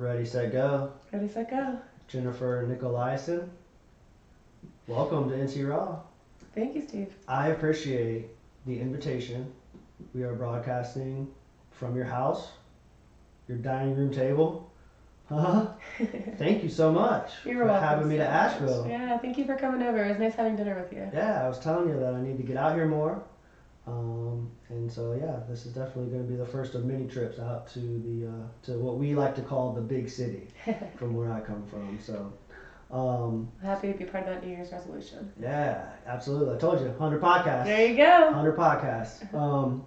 Ready, set, go. Ready, set, go. Jennifer Nicolaisen. Welcome to NC Raw. Thank you, Steve. I appreciate the invitation. We are broadcasting from your house, your dining room table. Huh? Thank you so much You're for welcome. having me to so much. Asheville. Yeah, thank you for coming over. It was nice having dinner with you. Yeah, I was telling you that I need to get out here more. Um, and so yeah, this is definitely going to be the first of many trips out to the uh, to what we like to call the big city, from where I come from. So um, Happy to be part of that New Year's resolution. yeah, absolutely. I told you, hundred podcasts, There you go. hundred podcasts. Um,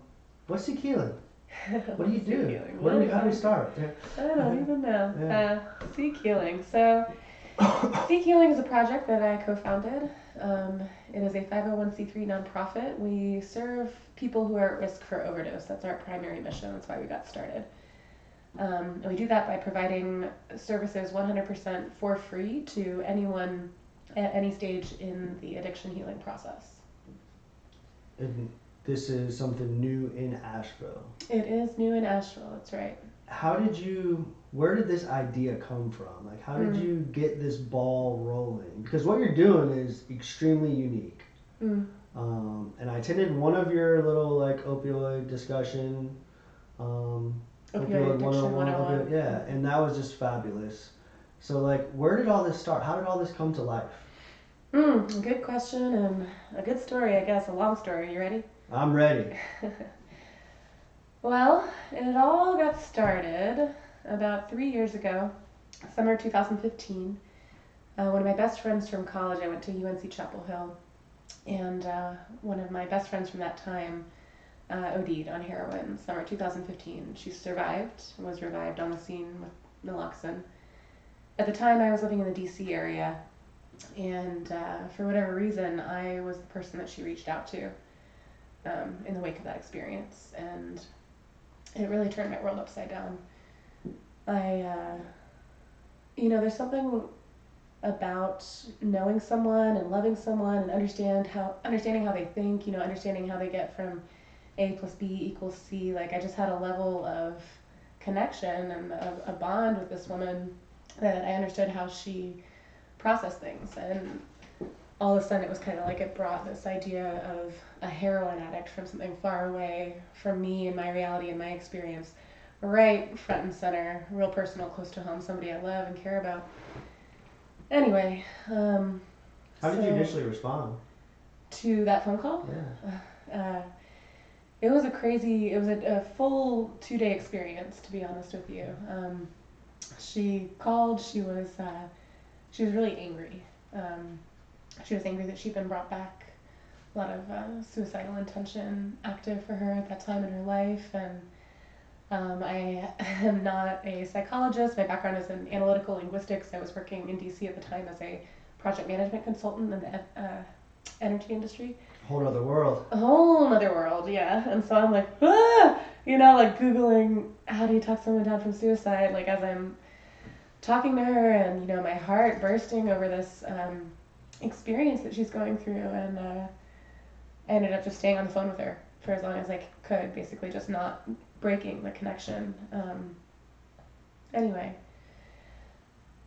what's Seek Healing? What do you do? Where do we, how do we start? I don't even know. Yeah. Uh, Seek Healing. So, Seek Healing is a project that I co-founded. Um, it is a 501c3 nonprofit. We serve people who are at risk for overdose. That's our primary mission. That's why we got started. Um, and we do that by providing services 100% for free to anyone at any stage in the addiction healing process. And this is something new in Asheville. It is new in Asheville. That's right. How did you? Where did this idea come from? Like, how did Mm. you get this ball rolling? Because what you're doing is extremely unique. Mm. Um, and I attended one of your little like opioid discussion. Um, Opioid addiction 101. opioid- yeah, and that was just fabulous. So like, where did all this start? How did all this come to life? Mm, good question and a good story, I guess. A long story. You ready? I'm ready. Well, it all got started about three years ago, summer 2015. Uh, one of my best friends from college, I went to UNC Chapel Hill, and uh, one of my best friends from that time uh, OD'd on heroin, summer 2015. She survived, was revived on the scene with naloxone. At the time, I was living in the DC area, and uh, for whatever reason, I was the person that she reached out to um, in the wake of that experience. And it really turned my world upside down. I, uh, you know, there's something about knowing someone and loving someone and understand how understanding how they think. You know, understanding how they get from A plus B equals C. Like I just had a level of connection and a, a bond with this woman that I understood how she processed things and all of a sudden it was kind of like it brought this idea of a heroin addict from something far away from me and my reality and my experience right front and center real personal close to home somebody i love and care about anyway um, How did you initially respond? to that phone call Yeah. uh, it was a crazy it was a, a full two day experience to be honest with you um, she called she was uh, she was really angry um, she was angry that she'd been brought back a lot of uh, suicidal intention active for her at that time in her life and um, I am not a psychologist. My background is in analytical linguistics. I was working in DC at the time as a project management consultant in the uh, energy industry Whole other world. a whole other world, yeah. And so I'm like, ah, you know, like googling how do you talk someone down from suicide, like as I'm talking to her, and you know, my heart bursting over this um, experience that she's going through, and uh, I ended up just staying on the phone with her for as long as I could, basically just not breaking the connection. Um, anyway,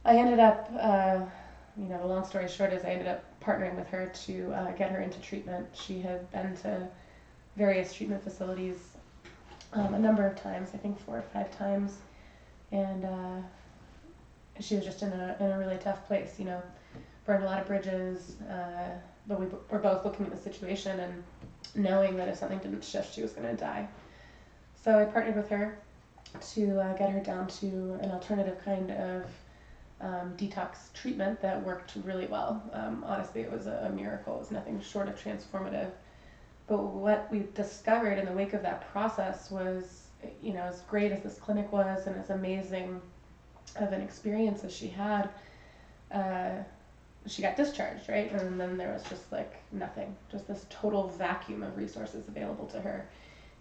I ended up, uh, you know, the long story short is I ended up partnering with her to uh, get her into treatment. She had been to various treatment facilities um, a number of times, I think four or five times, and uh, she was just in a in a really tough place. You know, burned a lot of bridges, uh, but we were both looking at the situation and knowing that if something didn't shift, she was going to die. So I partnered with her to uh, get her down to an alternative kind of um, detox treatment that worked really well. Um, honestly, it was a, a miracle. It was nothing short of transformative. But what we discovered in the wake of that process was, you know, as great as this clinic was and as amazing of an experience as she had, uh, she got discharged, right? And then there was just like nothing, just this total vacuum of resources available to her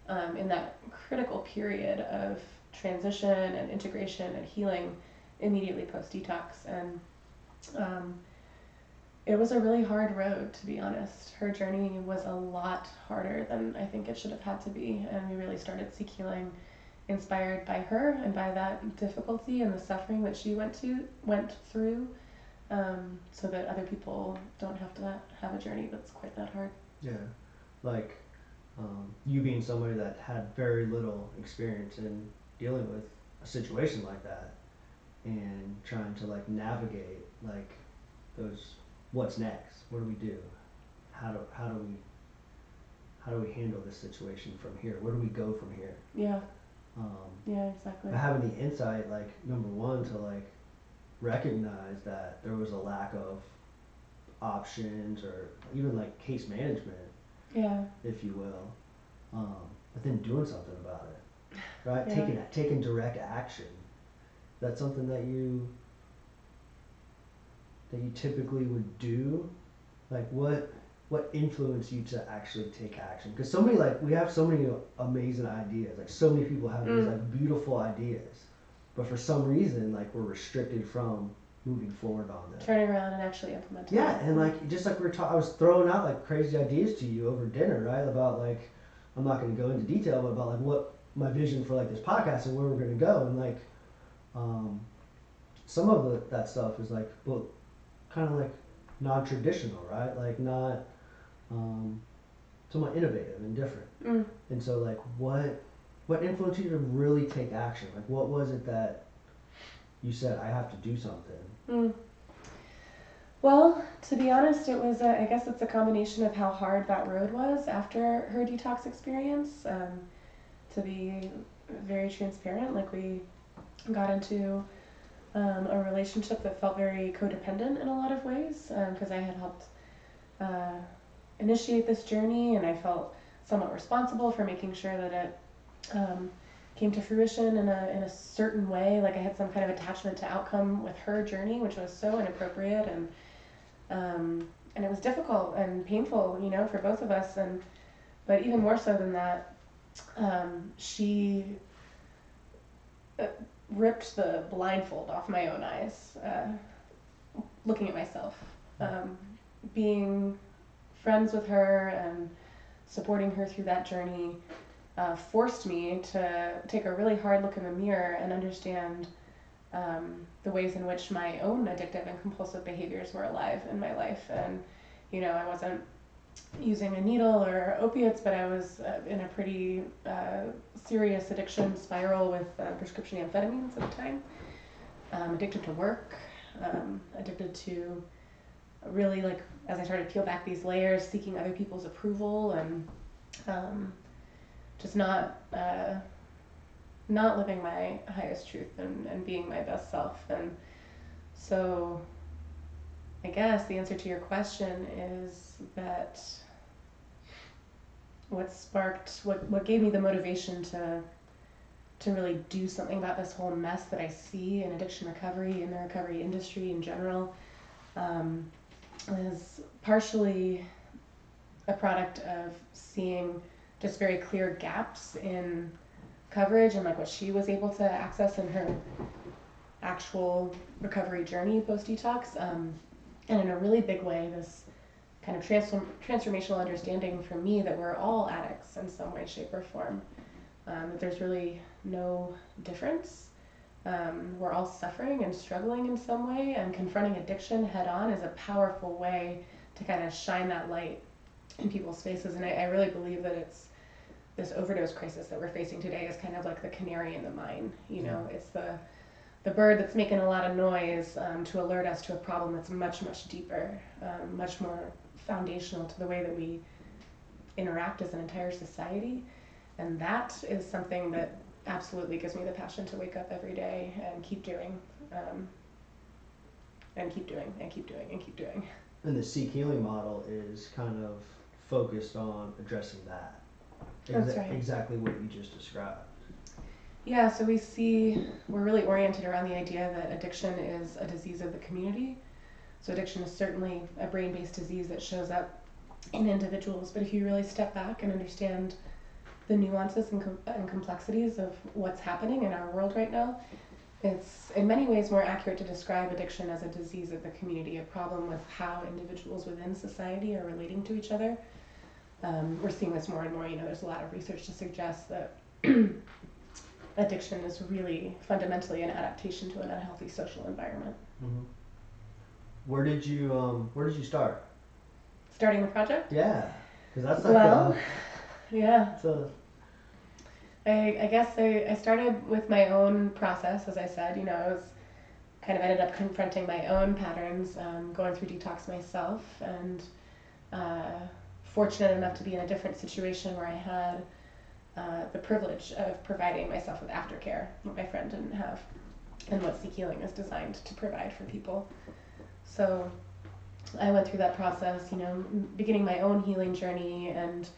um, in that critical period of transition and integration and healing immediately post detox. And um, it was a really hard road, to be honest. Her journey was a lot harder than I think it should have had to be. And we really started Seek Healing inspired by her and by that difficulty and the suffering that she went to went through, um, so that other people don't have to have a journey that's quite that hard. Yeah, like um, you being somebody that had very little experience in dealing with a situation like that, and trying to like navigate like those what's next, what do we do, how do how do we how do we handle this situation from here? Where do we go from here? Yeah. Um, Yeah, exactly. but having the insight, like number one, to like recognize that there was a lack of options or even like case management, Yeah. if you will, um, but then doing something about it, right? Yeah. Taking taking direct action. That's something that you that you typically would do. Like what what influenced you to actually take action? Because so many like we have so many amazing ideas. Like so many people have these Mm. like beautiful ideas, but for some reason like we're restricted from moving forward on them. Turning around and actually implementing. It. Yeah, and like just like we are talking, I was throwing out like crazy ideas to you over dinner, right? About like I'm not going to go into detail, but about like what my vision for like this podcast and where we're going to go, and like um, some of the, that stuff is like well, kind of like non-traditional, right? Like not um, somewhat innovative and different. Mm. And so like what what influenced you to really take action? Like what was it that you said I have to do something? Mm. Well, to be honest, it was, a, I guess it's a combination of how hard that road was after her detox experience. Um, to be very transparent, like we got into um, a relationship that felt very codependent in a lot of ways because I had helped uh, initiate this journey and I felt somewhat responsible for making sure that it um, came to fruition in a in a certain way. Like I had some kind of attachment to outcome with her journey, which was so inappropriate and um, and it was difficult and painful, you know, for both of us. And but even more so than that, um, she uh, ripped the blindfold off my own eyes, uh, looking at myself, um, being friends with her and supporting her through that journey uh, forced me to take a really hard look in the mirror and understand um, the ways in which my own addictive and compulsive behaviors were alive in my life. And, you know, I wasn't using a needle or opiates, but I was uh, in a pretty uh, serious addiction spiral with uh, prescription amphetamines at the time. Um, addicted to work, um, addicted to really like as I started to peel back these layers, seeking other people's approval and um, just not uh, not living my highest truth and, and being my best self. And so I guess the answer to your question is that what sparked what, what gave me the motivation to to really do something about this whole mess that I see in addiction recovery in the recovery industry in general um, is partially a product of seeing just very clear gaps in coverage and like what she was able to access in her actual recovery journey post detox um, and in a really big way this kind of transform- transformational understanding for me that we're all addicts in some way shape or form um, that there's really no difference. Um, we're all suffering and struggling in some way and confronting addiction head on is a powerful way to kind of shine that light in people's faces and I, I really believe that it's this overdose crisis that we're facing today is kind of like the canary in the mine you know? It's the the bird that's making a lot of noise um, to alert us to a problem that's much much deeper um, much more foundational to the way that we interact as an entire society. And that is something that absolutely gives me the passion to wake up every day and keep doing um, and keep doing and keep doing and keep doing. And the Seek Healing model is kind of focused on addressing that. That's Exa- right. Exactly what you just described. Yeah, so we see we're really oriented around the idea that addiction is a disease of the community. So addiction is certainly a brain-based disease that shows up in individuals, but if you really step back and understand the nuances and, com- and complexities of what's happening in our world right now, it's in many ways more accurate to describe addiction as a disease of the community, a problem with how individuals within society are relating to each other. Um, we're seeing this more and more. You know, there's a lot of research to suggest that addiction is really fundamentally an adaptation to an unhealthy social environment. hmm Where did you um Where did you start? Starting the project? Yeah, because that's like Well, a, yeah. it's a I, I guess I, I started with my own process, as I said. You know, I was kind of ended up confronting my own patterns, um, going through detox myself, and uh, fortunate enough to be in a different situation where I had uh, the privilege of providing myself with aftercare, what my friend didn't have, and what Seek Healing is designed to provide for people. So I went through that process, you know, beginning my own healing journey and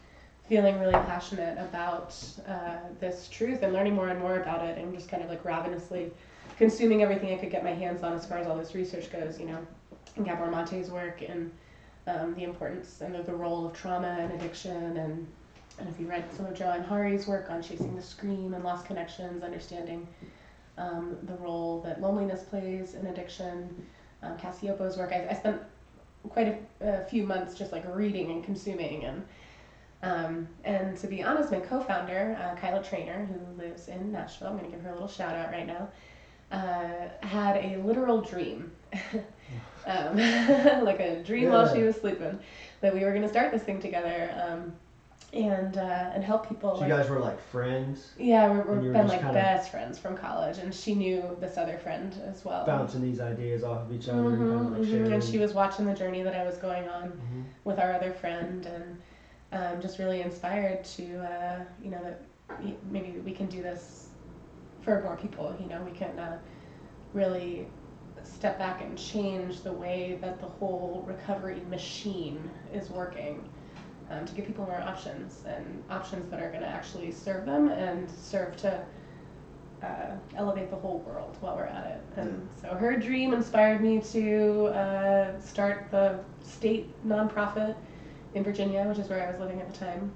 feeling really passionate about uh, this truth and learning more and more about it and just kind of like ravenously consuming everything I could get my hands on as far as all this research goes, you know, and Gabor Mate's work and um, the importance and the, the role of trauma and addiction. And and if you read some of Johann Hari's work on chasing the scream and lost connections, understanding um, the role that loneliness plays in addiction, um, Cacioppo's work, I, I spent quite a, a few months just like reading and consuming and um, and to be honest, my co-founder, uh, Kyla Trainer, who lives in Nashville, I'm going to give her a little shout out right now, uh, had a literal dream, um, like a dream while she was sleeping, that we were going to start this thing together um, and uh, and help people. So like- you guys were like friends, yeah, we're, and we've been like best friends from college, and she knew this other friend as well. bouncing these ideas off of each other, and kind of like mhm. And she was watching the journey that I was going on Mhm. with our other friend, and um, just really inspired to, uh, you know, that maybe we can do this for more people. You know, we can uh, really step back and change the way that the whole recovery machine is working. Um, to give people more options and options that are going to actually serve them and serve to uh, elevate the whole world while we're at it. And so her dream inspired me to uh, start the state nonprofit in Virginia, which is where I was living at the time,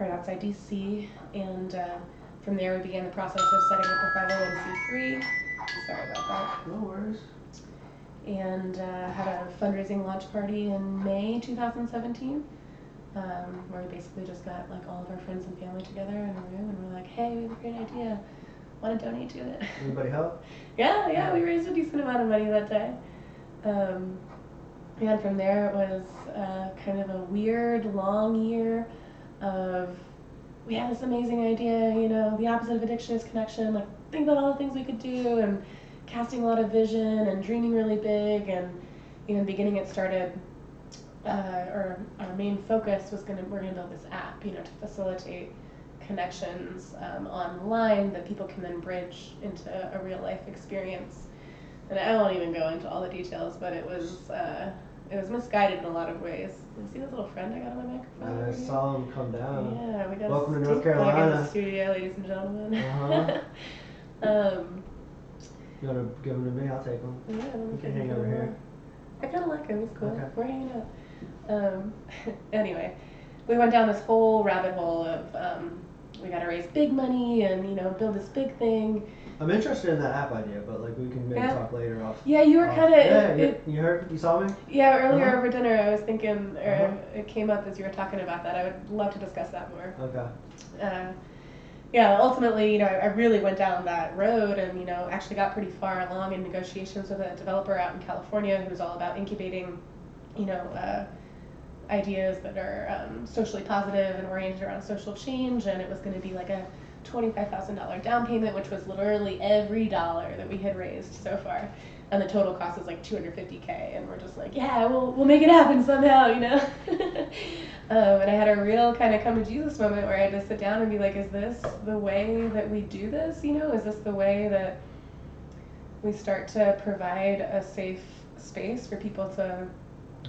right outside DC. And uh, from there, we began the process of setting up a 501c3. Sorry about that. No worries. And uh, had a fundraising launch party in May 2017. Um, where we basically just got like all of our friends and family together in a room and we're like, hey, we have a great idea. Want to donate to it? Anybody help? Yeah, yeah, we raised a decent amount of money that day. Um, and from there, it was uh, kind of a weird, long year of we had this amazing idea, you know, the opposite of addiction is connection. Like, think about all the things we could do, and casting a lot of vision and dreaming really big. And you know, in the beginning, it started, uh, or our main focus was gonna we're gonna build this app, you know, to facilitate connections um, online that people can then bridge into a real life experience. And I won't even go into all the details, but it was uh, it was misguided in a lot of ways. You see this little friend I got on my microphone? I saw him come down. Yeah, we got Welcome to North bug in Carolina. the studio, ladies and gentlemen. Uh-huh. um, You wanna give them to me? I'll take them. yeah, You can hang over here. I kind of like him. He's cool. Okay. We're hanging out. Um, anyway, we went down this whole rabbit hole of um, we got to raise big money and you know build this big thing. I'm interested in that app idea, but like we can maybe Yeah. talk later off. Yeah, you were kind of Yeah, you, it, you heard? You saw me? yeah. Earlier Uh-huh. over dinner, I was thinking, or Uh-huh. it came up as you were talking about that. I would love to discuss that more. Okay. uh, yeah, ultimately, you know, I really went down that road and, you know, actually got pretty far along in negotiations with a developer out in California who was all about incubating, you know, uh, ideas that are um, socially positive and oriented around social change. And it was going to be like a $25,000 down payment, which was literally every dollar that we had raised so far. And the total cost is like 250K. And we're just like, yeah, we'll, we'll make it happen somehow, you know? um, and I had a real kind of come to Jesus moment where I had to sit down and be like, is this the way that we do this? You know, is this the way that we start to provide a safe space for people to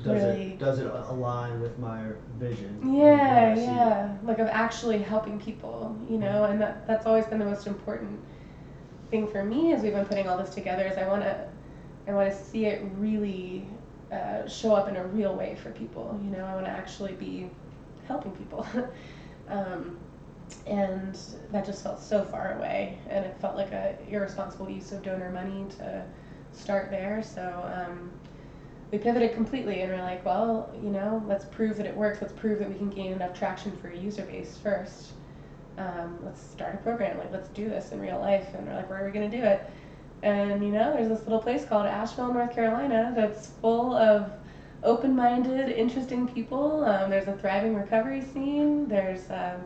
Does Really- it does it align with my vision? Yeah, yeah. Like of actually helping people, you know, and that that's always been the most important thing for me as we've been putting all this together is I want to I want to see it really uh, show up in a real way for people. You know, I want to actually be helping people. um, and that just felt so far away, and it felt like a irresponsible use of donor money to start there. So um, we pivoted completely, and we're like, well, you know, let's prove that it works. Let's prove that we can gain enough traction for a user base first. um, let's start a program. Like, let's do this in real life. And we're like, where are we going to do it? And, you know, there's this little place called Asheville, North Carolina that's full of open minded, interesting people. Um, there's a thriving recovery scene. There's, um,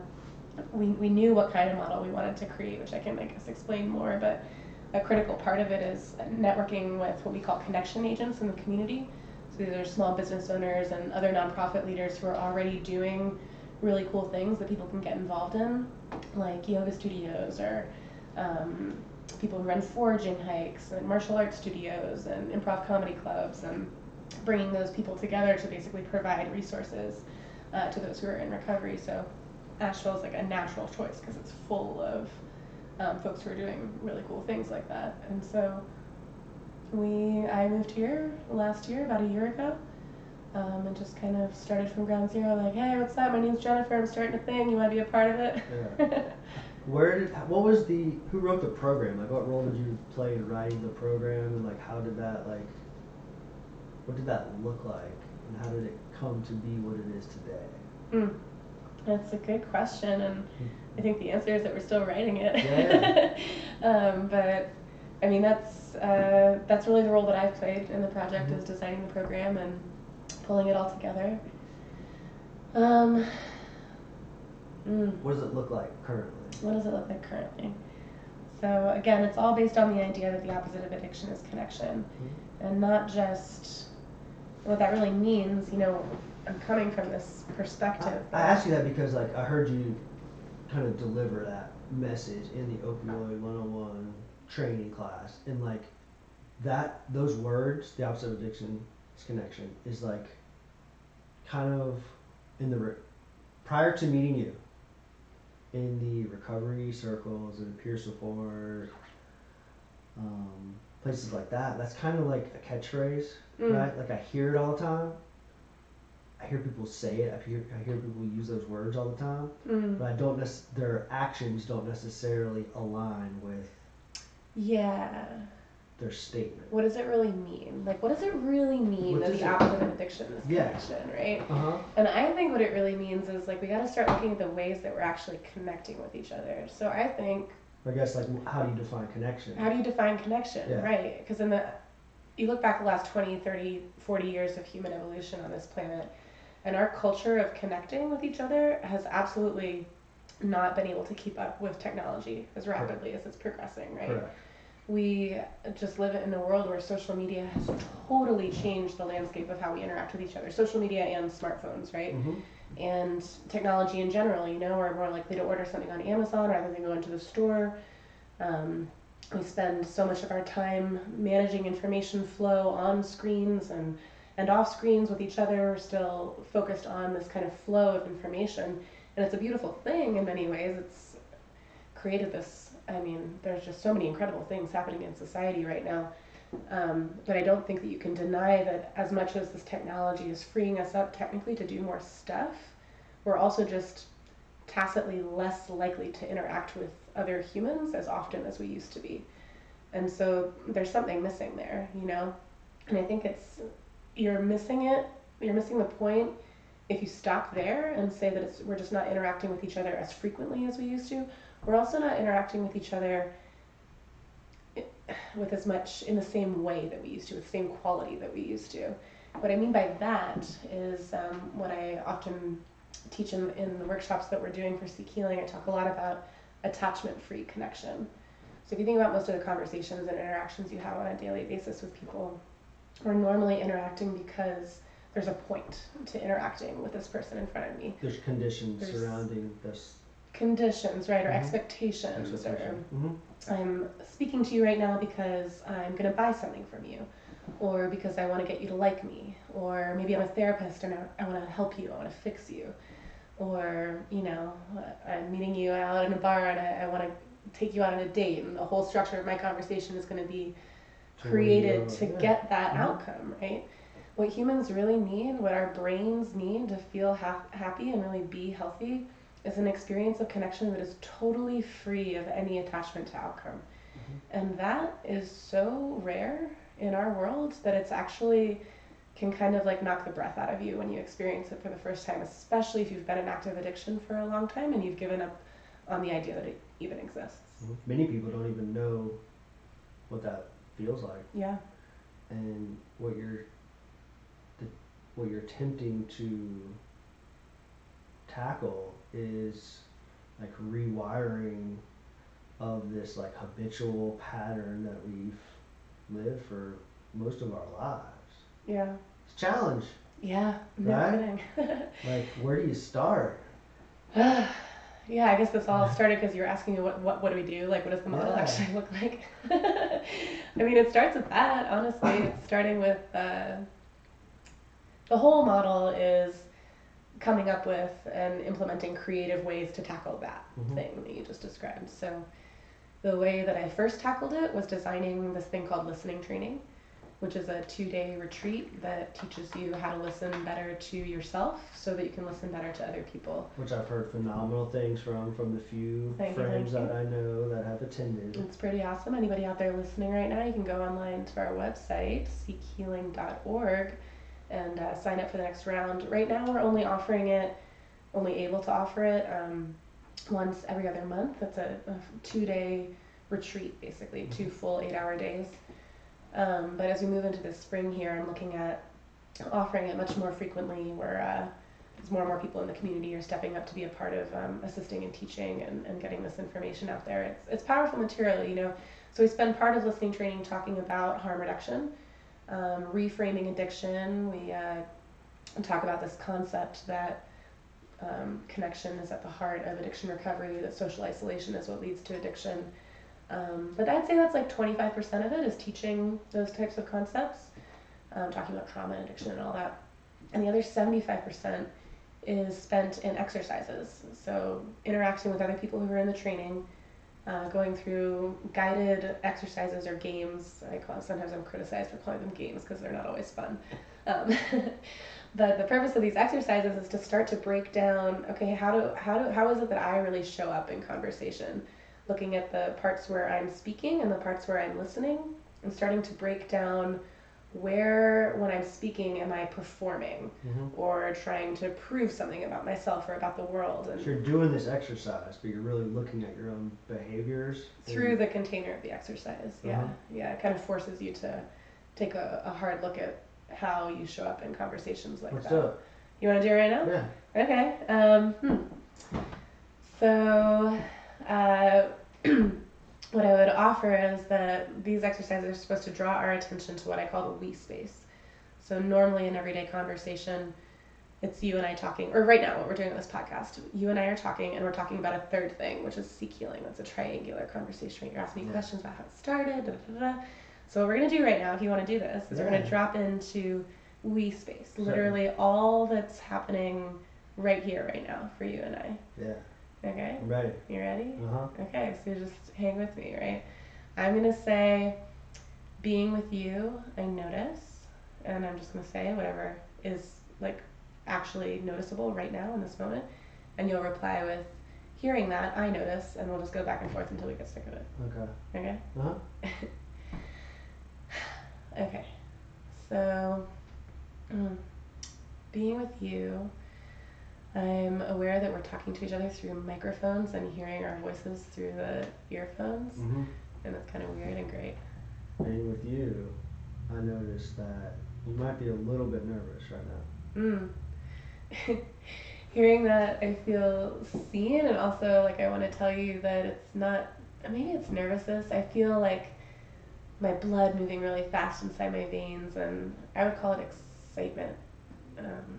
we, we knew what kind of model we wanted to create, which I can, I guess, explain more. But a critical part of it is networking with what we call connection agents in the community. So these are small business owners and other nonprofit leaders who are already doing really cool things that people can get involved in, like yoga studios or um, people who run foraging hikes and martial arts studios and improv comedy clubs and bringing those people together to basically provide resources uh, to those who are in recovery. So Asheville is like a natural choice because it's full of um, folks who are doing really cool things like that. And so we, I moved here last year, about a year ago, um, and just kind of started from ground zero. Like, hey, what's up? My name's Jennifer. I'm starting a thing. You want to be a part of it? Yeah. Where did what was the who wrote the program? Like, what role did you play in writing the program, and like, how did that like, what did that look like, and how did it come to be what it is today? Mm. That's a good question, and I think the answer is that we're still writing it. Yeah. um, but I mean, that's uh, that's really the role that I've played in the project Mhm. is designing the program and pulling it all together. Um, mm, What does it look like currently? what does it look like currently? So again, it's all based on the idea that the opposite of addiction is connection, and not just what that really means. You know, I'm coming from this perspective. I, I asked you that because like I heard you kind of deliver that message in the opioid 101 training class and like that those words the opposite of addiction is connection is like kind of in the prior to meeting you in the recovery circles and peer support um, places like that that's kind of like a catchphrase Mm. right like i hear it all the time i hear people say it i hear, I hear people use those words all the time Mm. but i don't nec- their actions don't necessarily align with Yeah. Their statement What does it really mean? Like, what does it really mean that the it- opposite of addiction is Yeah. connection, right? uh-huh And I think what it really means is like we got to start looking at the ways that we're actually connecting with each other. So I think i guess like how do you define connection how do you define connection, Yeah. right? Because in the you look back the last 20, 30, 40 years of human evolution on this planet, and our culture of connecting with each other has absolutely not been able to keep up with technology as rapidly as it's progressing, right? correct we just live in a world where social media has totally changed the landscape of how we interact with each other. Social media and smartphones, right? mm-hmm. And technology in general, you know, we're more likely to order something on Amazon rather than go into the store. Um, we spend so much of our time managing information flow on screens and, and off screens with each other. We're still focused on this kind of flow of information. And it's a beautiful thing in many ways. It's created this I mean, there's just so many incredible things happening in society right now. Um, but I don't think that you can deny that as much as this technology is freeing us up technically to do more stuff, we're also just tacitly less likely to interact with other humans as often as we used to be. And so there's something missing there, you know? And I think it's, you're missing it, you're missing the point if you stop there and say that it's, we're just not interacting with each other as frequently as we used to we're also not interacting with each other with as much in the same way that we used to, with the same quality that we used to. What I mean by that is um, what I often teach in, in the workshops that we're doing for Seek Healing. I talk a lot about attachment free connection. So if you think about most of the conversations and interactions you have on a daily basis with people, we're normally interacting because there's a point to interacting with this person in front of me. there's conditions There's- surrounding this Conditions, right, or Mhm. expectations, or mm-hmm. I'm speaking to you right now because I'm going to buy something from you, or because I want to get you to like me, or maybe I'm a therapist and I, I want to help you, I want to fix you, or, you know, I'm meeting you out in a bar and I, I want to take you out on a date, and the whole structure of my conversation is going to be created to get that Mhm. outcome, right? What humans really need, what our brains need to feel ha- happy and really be healthy, is an experience of connection that is totally free of any attachment to outcome. Mm-hmm. And that is so rare in our world that it's actually can kind of like knock the breath out of you when you experience it for the first time, especially if you've been in active addiction for a long time and you've given up on the idea that it even exists. Mm-hmm. Many people don't even know what that feels like, Yeah. and what you're, the, what you're attempting to tackle is like rewiring of this like habitual pattern that we've lived for most of our lives. Yeah. It's a challenge. Yeah. Right? Like, where do you start? yeah, I guess this all started because you were asking me what, what what do we do? Like, what does the model Yeah. actually look like? I mean, it starts with that. Honestly, it's starting with uh, the whole model is coming up with and implementing creative ways to tackle that Mhm. thing that you just described. So, the way that I first tackled it was designing this thing called listening training, which is a two-day retreat that teaches you how to listen better to yourself, so that you can listen better to other people. Which I've heard phenomenal things from from the few Thank you, friends thank that I know that have attended. It's pretty awesome. Anybody out there listening right now, you can go online to our website, seekhealing.org, and uh, sign up for the next round. Right now, we're only offering it, only able to offer it um, once every other month. That's a, a two day retreat, basically, two full eight hour days. Um, but as we move into the spring here, I'm looking at offering it much more frequently where uh, as more and more people in the community are stepping up to be a part of um, assisting and teaching and, and getting this information out there. It's, it's powerful material, you know. So we spend part of listening training talking about harm reduction, um, reframing addiction. We uh, talk about this concept that um, connection is at the heart of addiction recovery, that social isolation is what leads to addiction. Um, but I'd say that's like 25% of it is teaching those types of concepts, um, talking about trauma and addiction and all that. And the other 75% is spent in exercises. So interacting with other people who are in the training, uh, going through guided exercises or games. I call sometimes I'm criticized for calling them games because they're not always fun. Um, but the purpose of these exercises is to start to break down. Okay, how do how do how is it that I really show up in conversation? Looking at the parts where I'm speaking and the parts where I'm listening, and starting to break down where when I'm speaking am I performing hmm or trying to prove something about myself or about the world and So you're doing this exercise, but you're really looking at your own behaviors through and- the container of the exercise yeah Uh-huh. yeah it kind of forces you to take a, a hard look at how you show up in conversations like What's that up? you want to do it right now Yeah. okay um, hmm. so uh, what i would offer is that these exercises are supposed to draw our attention to what i call the we space so normally in everyday conversation it's you and I talking, or right now, what we're doing on this podcast, you and I are talking, and we're talking about a third thing, which is seek healing. That's a triangular conversation. You're asking me Yeah. questions about how it started. Da, da, da. So what we're gonna do right now, if you want to do this, is we're gonna drop into we space, Sure. literally all that's happening right here, right now, for you and I. Yeah. Okay, I'm ready. you ready? Uh huh. Okay, so just hang with me, right? I'm gonna say, being with you, I notice, and I'm just gonna say whatever is like actually noticeable right now in this moment, and you'll reply with, hearing that, I notice, and we'll just go back and forth until we get sick of it. Okay. Okay? Uh huh. Okay, so mm, being with you, I'm aware that we're talking to each other through microphones and hearing our voices through the earphones. Mm-hmm. And that's kind of weird and great. And with you, I noticed that you might be a little bit nervous right now. Mm. Hearing that, I feel seen, and also like I want to tell you that it's not. Maybe it's nervousness. I feel like my blood moving really fast inside my veins, and I would call it excitement. Um,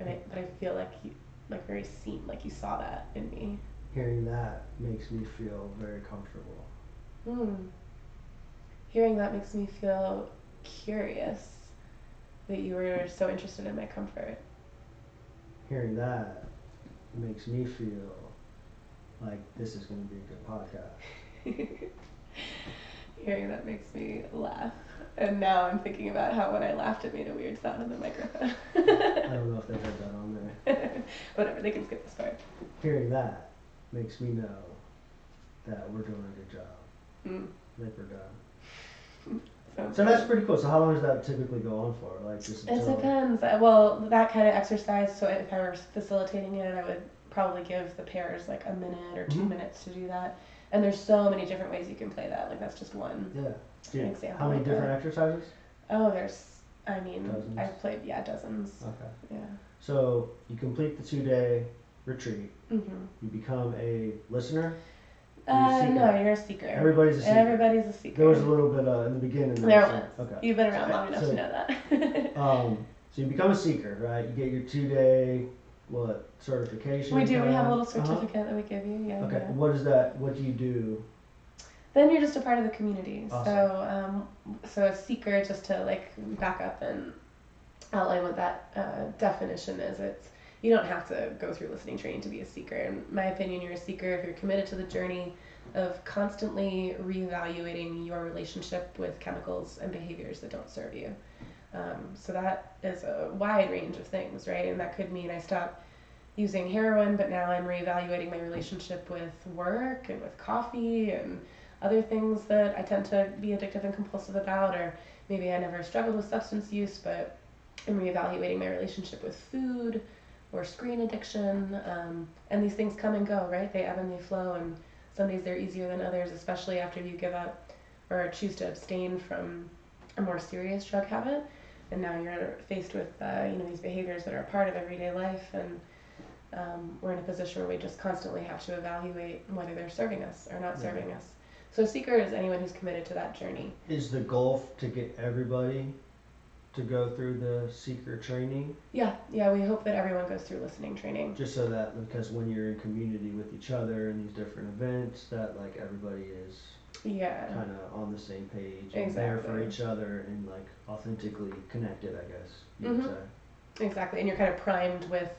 and I, but I feel like you, like very seen, like you saw that in me. Hearing that makes me feel very comfortable. Hmm. Hearing that makes me feel curious that you were so interested in my comfort. Hearing that makes me feel like this is going to be a good podcast. Hearing that makes me laugh. And now I'm thinking about how when I laughed it made a weird sound in the microphone. I don't know if they heard that on there. They can skip this part. Hearing that makes me know that we're doing a good job. Mm. I think we're done. So that's pretty cool. So how long does that typically go on for? Like just It depends. Well, that kind of exercise, so if I were facilitating it, I would probably give the pairs like a minute or 2 Mhm. minutes to do that. And there's so many different ways you can play that. Like that's just one Yeah. Dude, example. how many different that. exercises? Oh, there's. I mean, Dozens. I've played yeah dozens. Okay. Yeah. So you complete the two day retreat. Mhm. You become a listener. You're Uh, no, you're a seeker. Everybody's a seeker. Everybody's a seeker. There was a little bit uh, in the beginning. There so- was. Okay. You've been around long enough So- to know that. Um, so you become a seeker, right? You get your two day what certification? we do. We have a little Uh-huh. certificate that we give you. Yeah. Okay. yeah. What is that? What do you do? Then you're just a part of the community. Awesome. So, um, so a seeker, just to like back up and outline what that uh, definition is. It's you don't have to go through listening training to be a seeker. In my opinion, you're a seeker if you're committed to the journey of constantly reevaluating your relationship with chemicals and behaviors that don't serve you. Um, so that is a wide range of things, right? And that could mean I stop using heroin, but now I'm reevaluating my relationship with work and with coffee and other things that I tend to be addictive and compulsive about, or maybe I never struggled with substance use, but I'm reevaluating my relationship with food or screen addiction. Um, and these things come and go, right? They ebb and they flow, and some days they're easier than others, especially after you give up or choose to abstain from a more serious drug habit. And now you're faced with uh, you know these behaviors that are a part of everyday life, and um, we're in a position where we just constantly have to evaluate whether they're serving us or not Yeah. serving us. So a seeker is anyone who's committed to that journey. Is the goal to get everybody to go through the seeker training? Yeah, yeah, we hope that everyone goes through listening training. Just so that because when you're in community with each other in these different events, that like everybody is Yeah. kind of on the same page and there for each other and like authentically connected, I guess you would Mhm. say. Exactly, and you're kind of primed with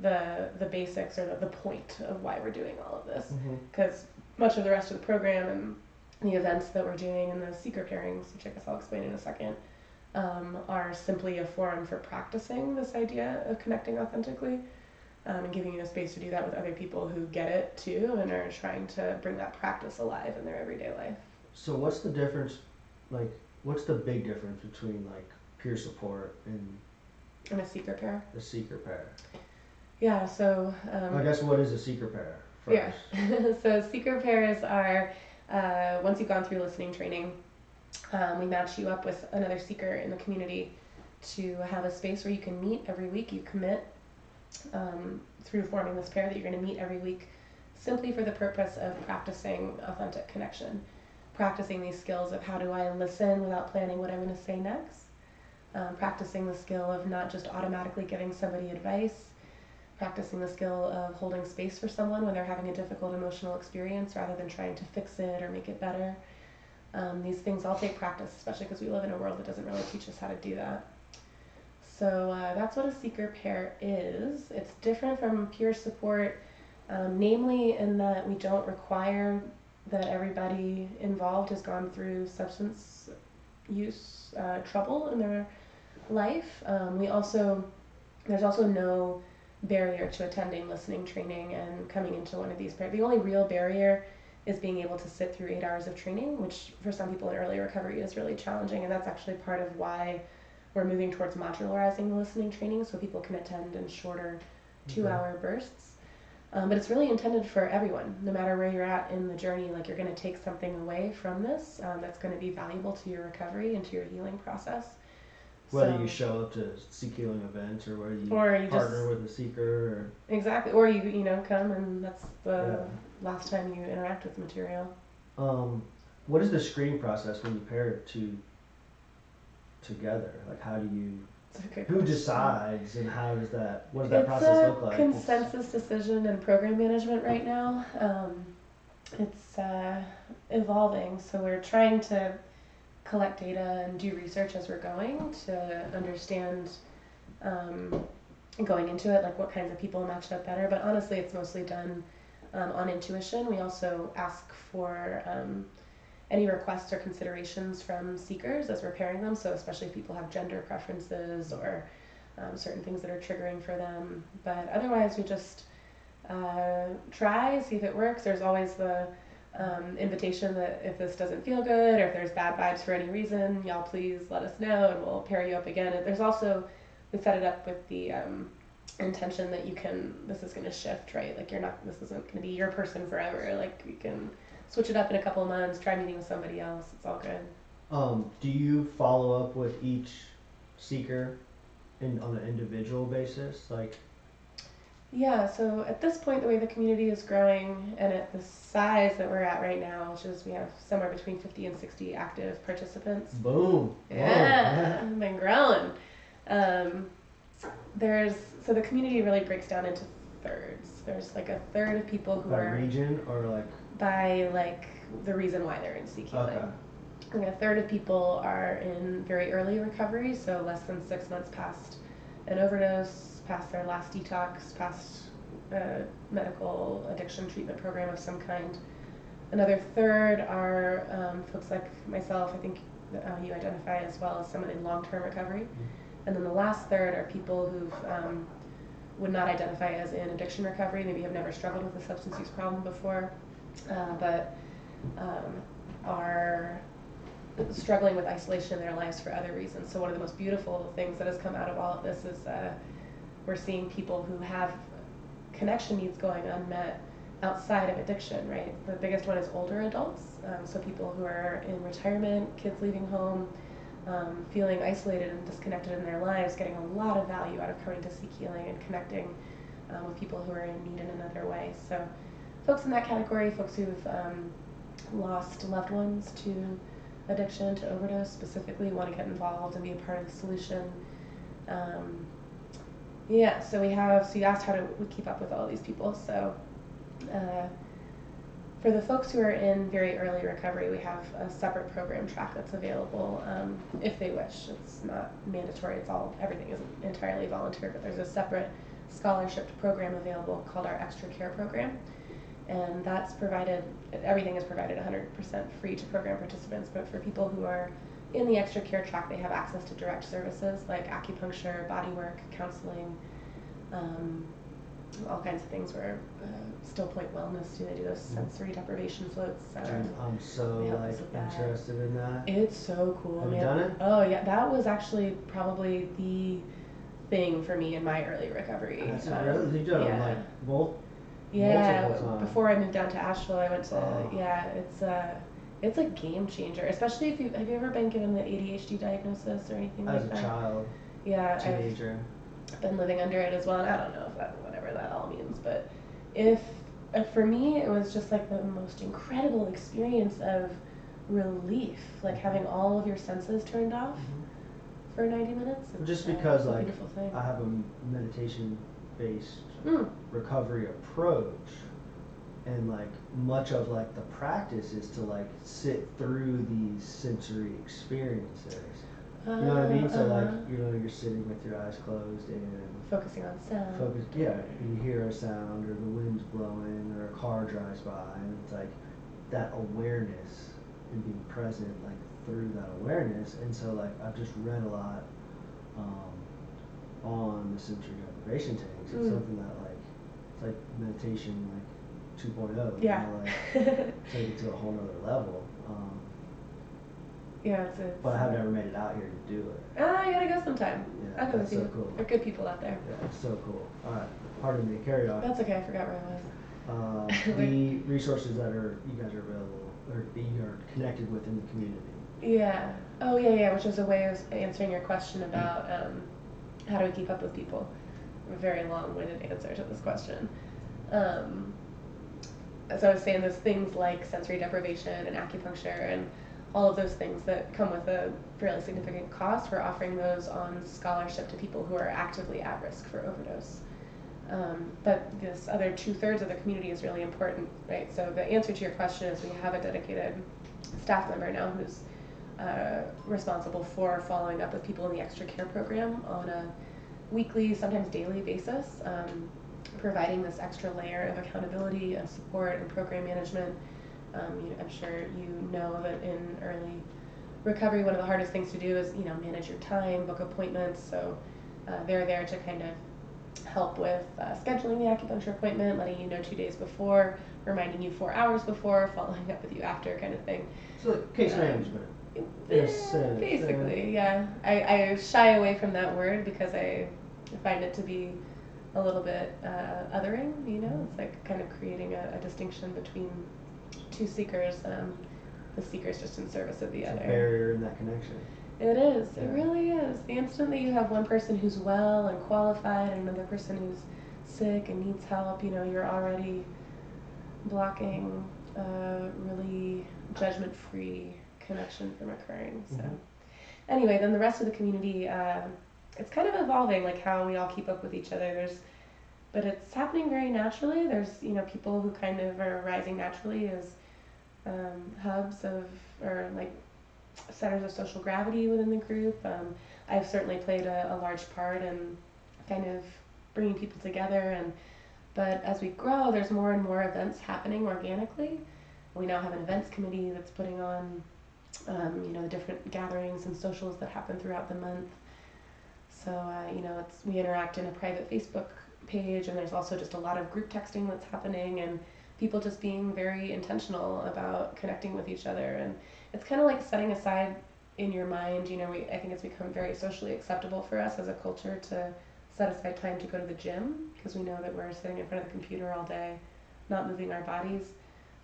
the the basics or the, the point of why we're doing all of this. Because much of the rest of the program and the events that we're doing and the seeker pairings, which I guess I'll explain in a second, um, are simply a forum for practicing this idea of connecting authentically um, and giving you a space to do that with other people who get it too and are trying to bring that practice alive in their everyday life. So what's the difference? Like, what's the big difference between like peer support and And a seeker pair. the seeker pair? Yeah, so. Um, I guess what is a seeker pair first? Yeah. so seeker pairs are uh, once you've gone through listening training, um, we match you up with another seeker in the community to have a space where you can meet every week. You commit um, through forming this pair that you're going to meet every week simply for the purpose of practicing authentic connection, practicing these skills of how do I listen without planning what I'm going to say next, um, practicing the skill of not just automatically giving somebody advice practicing the skill of holding space for someone when they're having a difficult emotional experience rather than trying to fix it or make it better. Um, these things all take practice, especially because we live in a world that doesn't really teach us how to do that. So uh, that's what a seeker pair is. It's different from peer support, um, namely in that we don't require that everybody involved has gone through substance use uh, trouble in their life. Um, we also there's also no barrier to attending listening training and coming into one of these pairs. The only real barrier is being able to sit through eight hours of training, which for some people in early recovery is really challenging, and that's actually part of why we're moving towards modularizing the listening training so people can attend in shorter two-hour bursts. Um, but it's really intended for everyone, no matter where you're at in the journey. Like you're going to take something away from this um, that's going to be valuable to your recovery and to your healing process. Whether So- you show up to seek healing events or whether you, or you partner just with a seeker exactly, or you you know come and that's the Yeah. Last time you interact with the material. um, what is the screening process when you pair two together? Like how do you It's who question. decides and how does that what does that it's process look like? It's- consensus decision and program management right now. Um, it's uh, evolving, so we're trying to collect data and do research as we're going to understand um, going into it, like what kinds of people match up better. But honestly, it's mostly done um, on intuition. We also ask for um, any requests or considerations from seekers as we're pairing them. So especially if people have gender preferences or um, certain things that are triggering for them. But otherwise, we just uh, try, see if it works. There's always the um, invitation that if this doesn't feel good or if there's bad vibes for any reason, y'all please let us know and we'll pair you up again. There's also, we set it up with the um, intention that you can this is going to shift right? Like you're not this isn't going to be your person forever. Like you can switch it up in a couple of months try meeting with somebody else. It's all good. Um, do you follow up with each seeker in, on an individual basis? Like, yeah so at this point the way the community is growing and at the size that we're at right now which is we have somewhere between 50 and 60 active participants. Boom. yeah I've been growing. Um, there's so the community really breaks down into thirds there's like a third of people who By are region or like, by like the reason why they're in healing. Okay. And a third of people are in very early recovery, so less than six months past an overdose, past their last detox, past a medical addiction treatment program of some kind. Another third are um, folks like myself, I think uh, you identify as well as someone in long term recovery. And then the last third are people who've um, would not identify as in addiction recovery, maybe have never struggled with a substance use problem before, uh, but um, are struggling with isolation in their lives for other reasons. So one of the most beautiful things that has come out of all of this is uh, we're seeing people who have connection needs going unmet outside of addiction, right? The biggest one is older adults, um, so people who are in retirement, kids leaving home, um, feeling isolated and disconnected in their lives, getting a lot of value out of coming to seek healing and connecting um, with people who are in need in another way. So, folks in that category, folks who've um, lost loved ones to addiction, to overdose specifically, want to get involved and be a part of the solution. Um, yeah, so we have, so you asked how to we keep up with all these people. So, uh, for the folks who are in very early recovery, we have a separate program track that's available um, if they wish. It's not mandatory. It's all everything is entirely volunteer, but there's a separate scholarship program available called our Extra Care Program, and that's provided. Everything is provided 100% free to program participants, but for people who are in the Extra Care track, they have access to direct services like acupuncture, body work, counseling. Um, all kinds of things where uh, Still Point Wellness do they do those sensory deprivation floats? Um, I'm so like interested in that. it's so cool. Have you done it? Oh yeah, that was actually probably the thing for me in my early recovery. That's Um, really, you done yeah. like both, yeah, before I moved down to Asheville, I went to Oh. yeah. It's uh, it's a game changer, especially if you have you ever been given the ADHD diagnosis or anything as like that. As a child, Yeah, I've teenager. Been living under it as well. And I don't know if that whatever that all means, but if uh, for me it was just like the most incredible experience of relief, like having all of your senses turned off for 90 minutes. Just because like. I have a meditation based Mm. recovery approach and like much of like the practice is to like sit through these sensory experiences you know what i mean so like Uh-huh. you know you're sitting with your eyes closed and focusing on sound. focus yeah you hear a sound or the wind's blowing or a car drives by and it's like that awareness and being present like through that awareness and so like i've just read a lot um, on the sensory deprivation tanks it's Mm. something that like it's like meditation like 2.0 you Yeah. know, like take it to a whole nother level yeah, it's, it's but i have never made it out here to do it Ah, you gotta go sometime. Yeah, I'll go with so you. cool. They're good people out there. yeah it's so cool all right pardon me carry on That's okay. I forgot where I was. uh, the resources that are you guys are available or that you are connected with in the community. Yeah. Oh, yeah, yeah. Which was a way of answering your question about um, how do we keep up with people. A very long-winded answer to this question. Um, as I was saying, there's things like sensory deprivation and acupuncture and all of those things that come with a fairly significant cost. We're offering those on scholarship to people who are actively at risk for overdose. Um, but this other two thirds of the community is really important, right? So the answer to your question is we have a dedicated staff member now who's uh, responsible for following up with people in the extra care program on a weekly, sometimes daily basis, um, providing this extra layer of accountability and support and program management. Um, you, I'm sure you know that in early recovery, one of the hardest things to do is you know manage your time, book appointments. So uh, they're there to kind of help with uh, scheduling the acupuncture appointment, letting you know two days before, reminding you four hours before, following up with you after, kind of thing. So like, case Um, management. A Yeah, basically, yeah. I, I shy away from that word because I find it to be a little bit uh, othering. You know, it's like kind of creating a, a distinction between two seekers. Um, the seeker's just in service of the It's a other. barrier in that connection. It is. It really is. The instant that you have one person who's well and qualified and another person who's sick and needs help, you know, you're already blocking a really judgment free connection from occurring. So, Mhm. anyway, then the rest of the community, uh, it's kind of evolving, like how we all keep up with each other. There's, but it's happening very naturally. There's, you know, people who kind of are rising naturally as um, hubs of, or like centers of social gravity within the group. Um, I've certainly played a, a large part in kind of bringing people together and but as we grow there's more and more events happening organically we now have an events committee that's putting on um, you know the different gatherings and socials that happen throughout the month so uh, you know it's we interact in a private facebook page and there's also just a lot of group texting that's happening and people just being very intentional about connecting with each other. And it's kind of like setting aside in your mind you know we, i think it's become very socially acceptable for us as a culture to set aside time to go to the gym because we know that we're sitting in front of the computer all day not moving our bodies.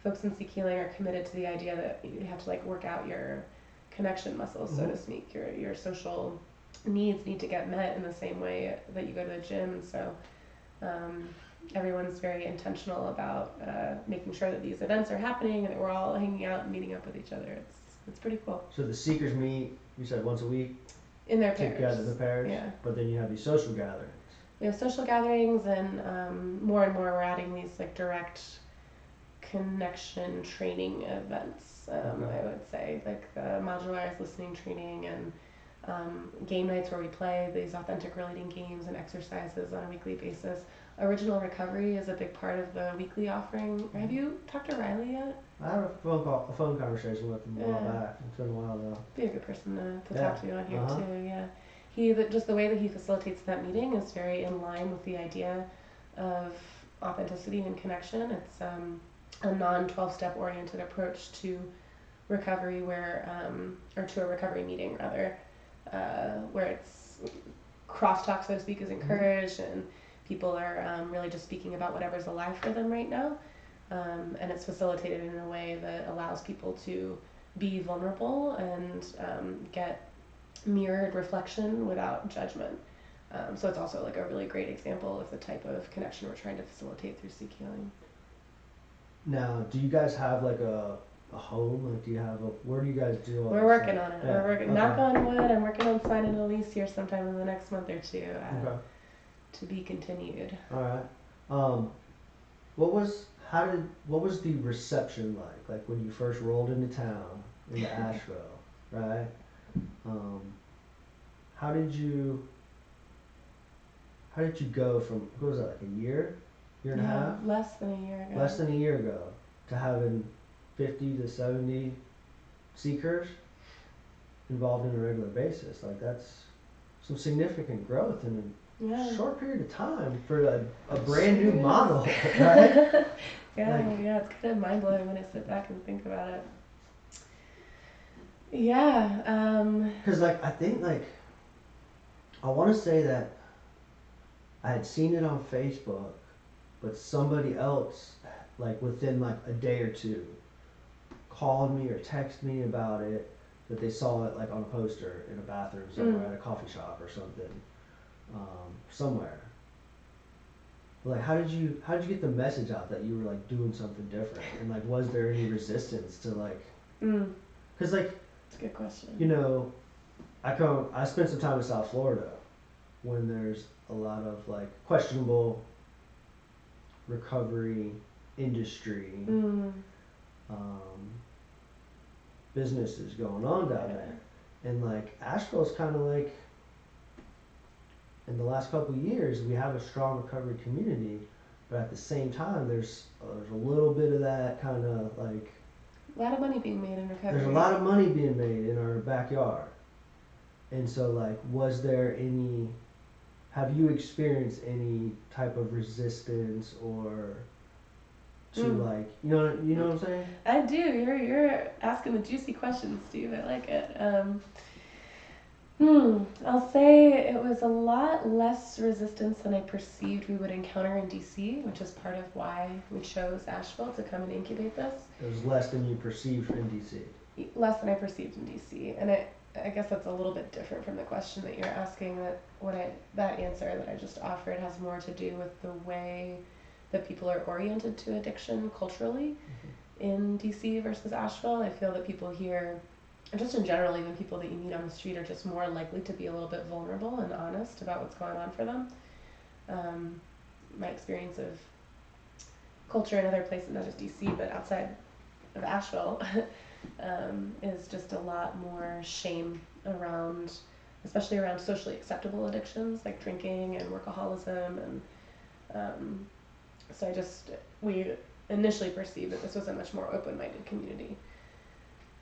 Folks in Seek Healing are committed to the idea that you have to like work out your connection muscles so to Mhm. speak. Your your social needs need to get met in the same way that you go to the gym. So um, everyone's very intentional about uh, making sure that these events are happening and that we're all hanging out and meeting up with each other. It's it's pretty cool. So the seekers meet, you said once a week, in their pairs. together the pairs, Yeah. but then you have these social gatherings. we have social gatherings and um, more and more we're adding these like direct connection training events um, Okay. i would say. Like the modularized listening training and um, game nights where we play these authentic relating games and exercises on a weekly basis original recovery is a big part of the weekly offering have you talked to riley yet I had a phone call, a phone conversation with him a while Yeah. back. It's been a while though. be a good person to, to Yeah. talk to on here Uh-huh. too. Yeah, he the, just the way that he facilitates that meeting is very in line with the idea of authenticity and connection. It's um, a non twelve step oriented approach to recovery, where um, or to a recovery meeting rather, uh, where it's crosstalk so to speak is encouraged and people are um, really just speaking about whatever's alive for them right now. Um, and it's facilitated in a way that allows people to be vulnerable and um, get mirrored reflection without judgment. Um, so it's also like a really great example of the type of connection we're trying to facilitate through Seek Healing. Now, do you guys have like a, a home? Like, do you have a, where do you guys do all We're working stuff? on it. Yeah, We're working. okay. Knock on wood. I'm working on signing a lease here sometime in the next month or two. Uh, Okay. To be continued. All right. Um, what was how did what was the reception like? Like when you first rolled into town into Asheville, right? Um, how did you how did you go from what was that like a year, year and a Yeah, half, Less than a year ago. less than a year ago, to having fifty to seventy seekers involved on a regular basis? Like that's some significant growth in yeah. short period of time for a, a brand new model, right? yeah, Like- yeah, it's kind of mind blowing when I sit back and think about it. Yeah, um, Because like I think like I want to say that I had seen it on Facebook, but somebody else like within like a day or two called me or texted me about it that they saw it like on a poster in a bathroom somewhere Mm. at a coffee shop or something um, somewhere. Like how did you how did you get the message out that you were like doing something different and like was there any resistance to like mm, because like it's a good question. you know, I come. I spent some time in South Florida, when there's a lot of like questionable recovery industry Mm, um, businesses going on down there, and like Asheville's kind of like. In the last couple of years, we have a strong recovery community, but at the same time, there's uh, there's a little bit of that kind of like a lot of money being made in recovery. there's a lot of money being made in our backyard. And so like was there any have you experienced any type of resistance or to Mm. like you know you know what I'm saying? I do. You're you're asking the juicy questions, Steve. I like it. Um, Hmm, I'll say it was a lot less resistance than I perceived we would encounter in DC, which is part of why we chose Asheville to come and incubate this. It was less than you perceived in DC. Less than I perceived in DC, and I, I guess that's a little bit different from the question that you're asking. That what I that answer that I just offered has more to do with the way that people are oriented to addiction culturally in DC versus Asheville. I feel that people here just in general, even people that you meet on the street are just more likely to be a little bit vulnerable and honest about what's going on for them. Um, my experience of culture in other places, not just DC, but outside of Asheville, um, is just a lot more shame around, especially around socially acceptable addictions like drinking and workaholism. And um, so I just, we initially perceived that this was a much more open minded community.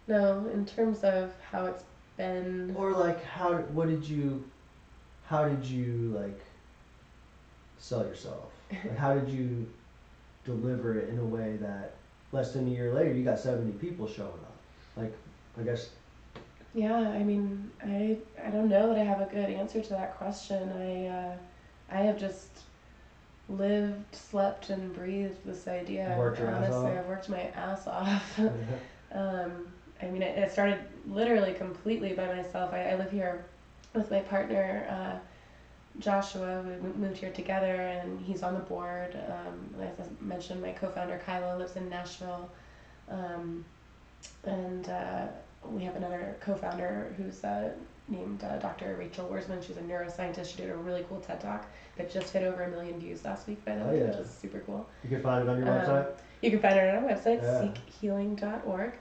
No, in terms of how it's been. Or like how what did you how did you like sell yourself? Like how did you deliver it in a way that less than a year later you got 70 people showing up? Like I guess yeah, I mean, I I don't know that I have a good answer to that question. I uh, I have just lived, slept, and breathed this idea. Worked your ass Honestly. I've worked my ass off. um, I mean, it, started literally completely by myself. I, I live here with my partner, uh, Joshua. We moved here together, and he's on the board. Um, as I mentioned, my co-founder Kyla lives in Nashville, um, and uh, we have another co-founder who's uh, named uh, Dr. Rachel Wurzman. She's a neuroscientist. She did a really cool TED talk that just hit over a million views last week, by the Oh, yeah. which is super cool. you can find it on your Um, website. You can find it on our website, Yeah. seekhealing.org.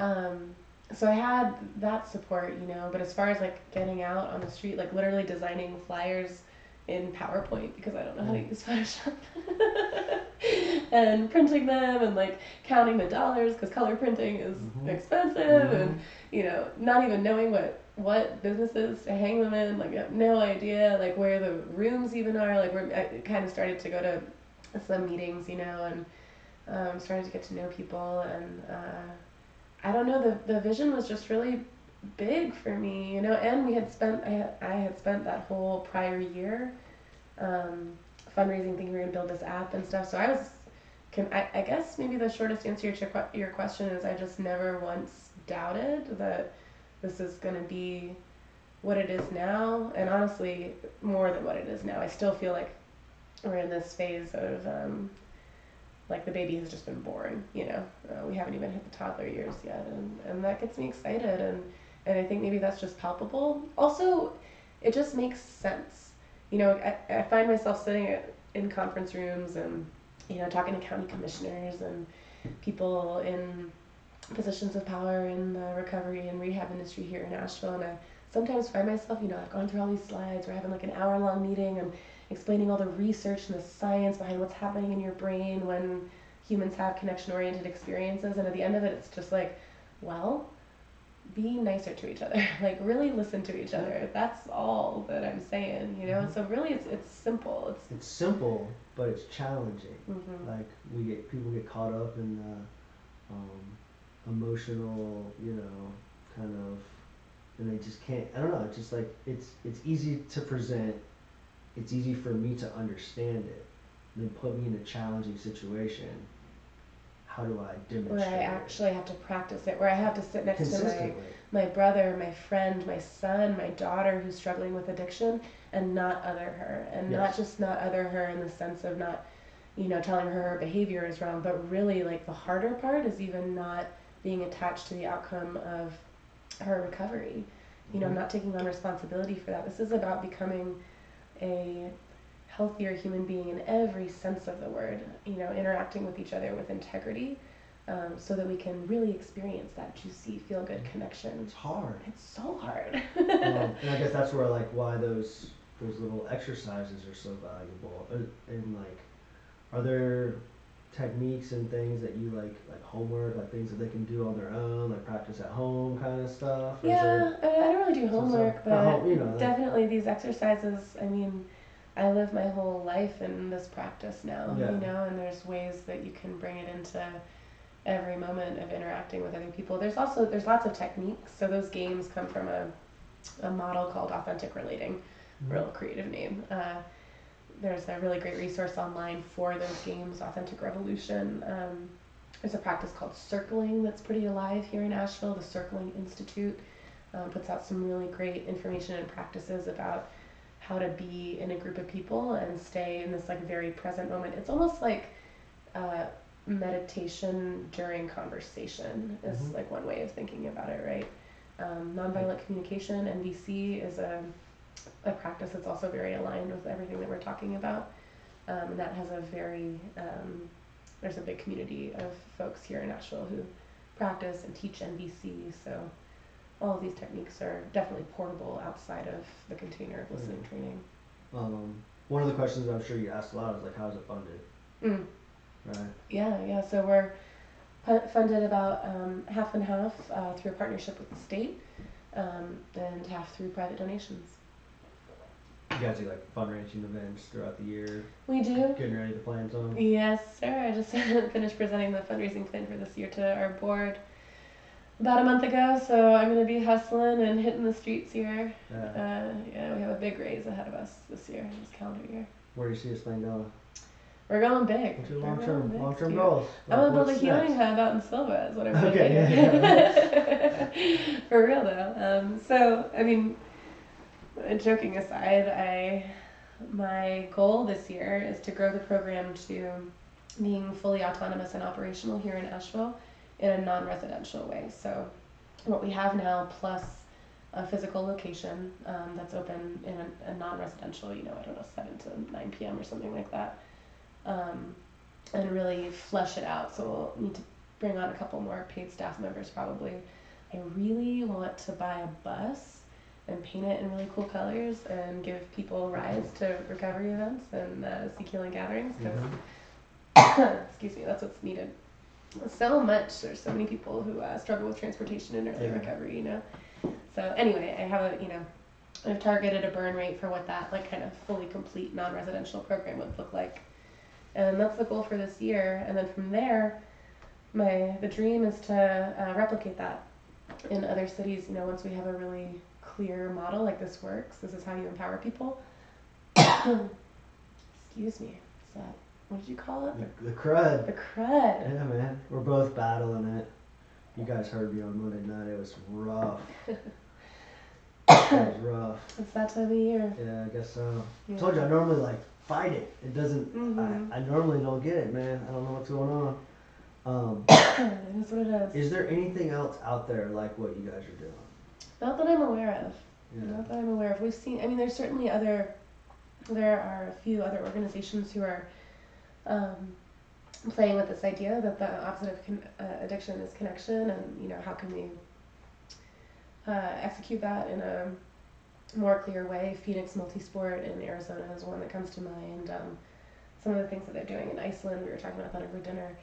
Um, so I had that support, you know, but as far as like getting out on the street, like literally designing flyers in PowerPoint because I don't know how to Mm. use Photoshop, and printing them and like counting the dollars because color printing is Mhm. expensive, Mhm. and you know, not even knowing what what businesses to hang them in, like I have no idea like where the rooms even are. Like we're I kind of started to go to some meetings, you know, and um, started to get to know people and uh, I don't know the the vision was just really big for me, you know, and we had spent I had, I had spent that whole prior year um, fundraising thinking we were gonna build this app and stuff. So I was can I, I guess maybe the shortest answer to your question is I just never once doubted that this is gonna be what it is now, and honestly more than what it is now. I still feel like we're in this phase of um, like the baby has just been born you know? Uh, we haven't even hit the toddler years yet and, and that gets me excited and and i think maybe that's just palpable. Also it just makes sense. You know i, I find myself sitting in conference rooms and you know talking to county commissioners and people in positions of power in the recovery and rehab industry here in asheville and i sometimes find myself you know i've gone through all these slides we're having like an hour long meeting and explaining all the research and the science behind what's happening in your brain when humans have connection oriented experiences and at the end of it it's just like well be nicer to each other like really listen to each other that's all that i'm saying you know Mhm. so really it's it's simple it's It's simple, but it's challenging. mhm. Like we get people get caught up in the um, emotional, you know, kind of, and they just can't. I don't know. It's just like it's it's easy to present. It's easy for me to understand it. Then put me in a challenging situation. How do I demonstrate? where i actually have to practice it where i have to sit next to my my brother, my friend, my son, my daughter who's struggling with addiction and not other her. And not just not other her in the sense of not, you know, telling her her behavior is wrong, but really like the harder part is even not being attached to the outcome of her recovery. You know, Mhm. not taking on responsibility for that. This is about becoming a healthier human being in every sense of the word, you know, interacting with each other with integrity. Um, so that we can really experience that juicy, feel good connection. It's hard. It's so hard. um, and I guess that's where like why those those little exercises are so valuable. Uh, And like, are there techniques and things that you like like homework, like things that they can do on their own, like practice at home kind of stuff? Yeah, I, I don't really do homework, but home- you know, definitely these exercises. I mean, I live my whole life in this practice now, Yeah. you know, and there's ways that you can bring it into every moment of interacting with other people. There's also there's lots of techniques. So those games come from a a model called Authentic Relating, Mm-hmm. real creative name. Uh, there's a really great resource online for those games, Authentic Revolution. Um, there's a practice called circling that's pretty alive here in Asheville. The Circling Institute um, puts out some really great information and practices about how to be in a group of people and stay in this like very present moment. It's almost like uh, meditation during conversation is Mhm. like one way of thinking about it, right? Um, nonviolent communication, NVC, is a, a practice that's also very aligned with everything that we're talking about. Um, and that has a very, um, there's a big community of folks here in Asheville who practice and teach NVC. So all of these techniques are definitely portable outside of the container of listening training. Um, one of the questions I'm sure you asked a lot is like, how's it funded? Mm. Right. Yeah, yeah. So we're funded about um, half and half uh, through a partnership with the state, um, and half through private donations. You guys do like fundraising events throughout the year, We do. getting ready to plan some. Yes, sir. I just finished presenting the fundraising plan for this year to our board about a month ago. So I'm going to be hustling and hitting the streets here. Yeah. Uh, yeah, we have a big raise ahead of us this year, this calendar year. Where do you see this thing going? We're going big. What's your long term long term goals? I'm gonna build a healing next? hub out in Sylva. Is what I'm Okay, thinking. For real though. Um, so I mean, joking aside, I my goal this year is to grow the program to being fully autonomous and operational here in Asheville in a non-residential way. So what we have now plus a physical location um, that's open in a, a non-residential, you know, I don't know, 7 to 9 p.m. or something like that. Um, and really flesh it out. So we'll need to bring on a couple more paid staff members probably. I really want to buy a bus and paint it in really cool colors and give people rides to recovery events and uh, Seek Healing gatherings. 'cause- Mhm. excuse me, that's what's needed. So much. There's so many people who uh, struggle with transportation and early Yeah. recovery. You know. So anyway, I have a you know, I've targeted a burn rate for what that like kind of fully complete non-residential program would look like, and that's the goal for this year. And then from there, my the dream is to uh, replicate that in other cities. You know, once we have a really clear model like this works, this is how you empower people. Excuse me. What's that? What did you call it? The, the crud. The crud. Yeah, man. We're both battling it. You guys heard me on Monday night. It was rough. it was rough. It's that time of the year. Yeah, I guess so. Yeah. Told you I normally like fight it. It doesn't. Mhm. I, I normally don't get it, man. I don't know what's going on. Um, it is what it is. is there anything else out there like what you guys are doing? Not that I'm aware of. Yeah. Not that I'm aware of. We've seen. I mean, there's certainly other. There are a few other organizations who are um, playing with this idea that the opposite of con- uh, addiction is connection, and you know how can we uh, execute that in a more clear way. Phoenix Multisport in Arizona is one that comes to mind. Um, some of the things that they're doing in Iceland, we were talking about that over dinner.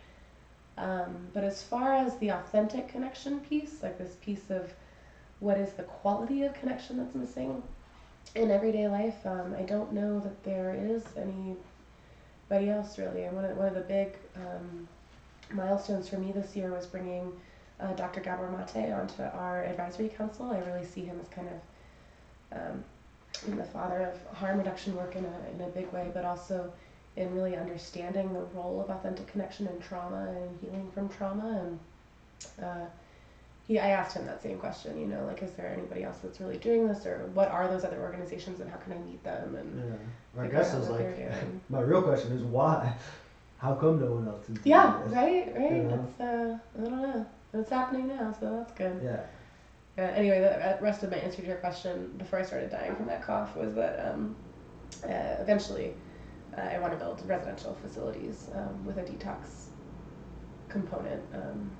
Um, but as far as the authentic connection piece, like this piece of what is the quality of connection that's missing in everyday life, um, I don't know that there is anybody else really. And one of, one of the big um, milestones for me this year was bringing uh, Dr. Gabor Mate onto our advisory council. I really see him as kind of um, the father of harm reduction work in a, in a big way, but also in really understanding the role of authentic connection and trauma and healing from trauma. And uh, he, I asked him that same question, you know, like, is there anybody else that's really doing this, or what are those other organizations, and how can I meet them? And Yeah. I guess it's like my real question is why? How come no one else is doing yeah, right, right. You know? It's uh, I don't know. It's happening now, so that's good. Yeah. Uh, anyway, the rest of my answer to your question before I started dying from that cough was that um, uh, eventually uh, I want to build residential facilities um, with a detox component. Um,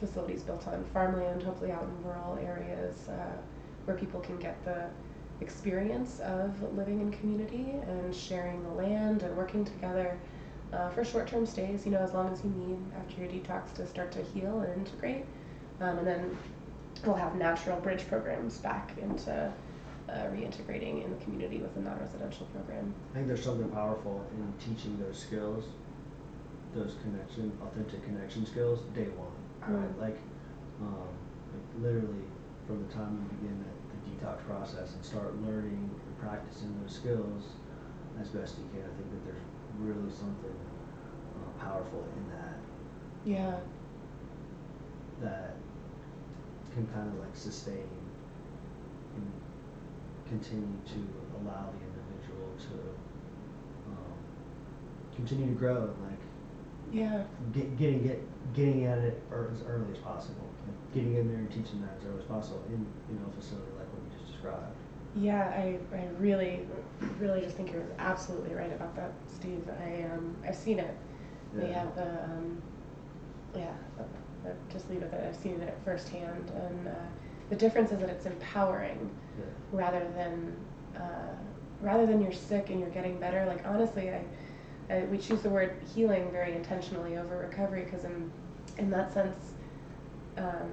facilities built on farmland, hopefully out in rural areas uh, where people can get the experience of living in community and sharing the land and working together uh, for short-term stays. You know, as long as you need after your detox to start to heal and integrate, um, and then we'll have natural bridge programs back into uh, reintegrating in the community with a non-residential program. I think there's something powerful in teaching those skills, those connection, authentic connection skills, day one. Right? Mm. Like, um, like literally from the time you begin that the detox process and start learning and practicing those skills as best you can. I think that there's really something uh, powerful in that Yeah. that can kind of like sustain and continue to allow the individual to um, continue to grow and like Yeah. get, getting get getting at it ear- as early as possible, getting in there and teaching that as early as possible in you know a facility like what you just described. Yeah, I, I really, really just think you're absolutely right about that, Steve. I um, I've seen it. We Yeah. have the um, yeah. I'll just leave it that I've seen it firsthand, and uh, the difference is that it's empowering Yeah. rather than uh, rather than you're sick and you're getting better. Like honestly, I, I we choose the word healing very intentionally over recovery because in in that sense, um,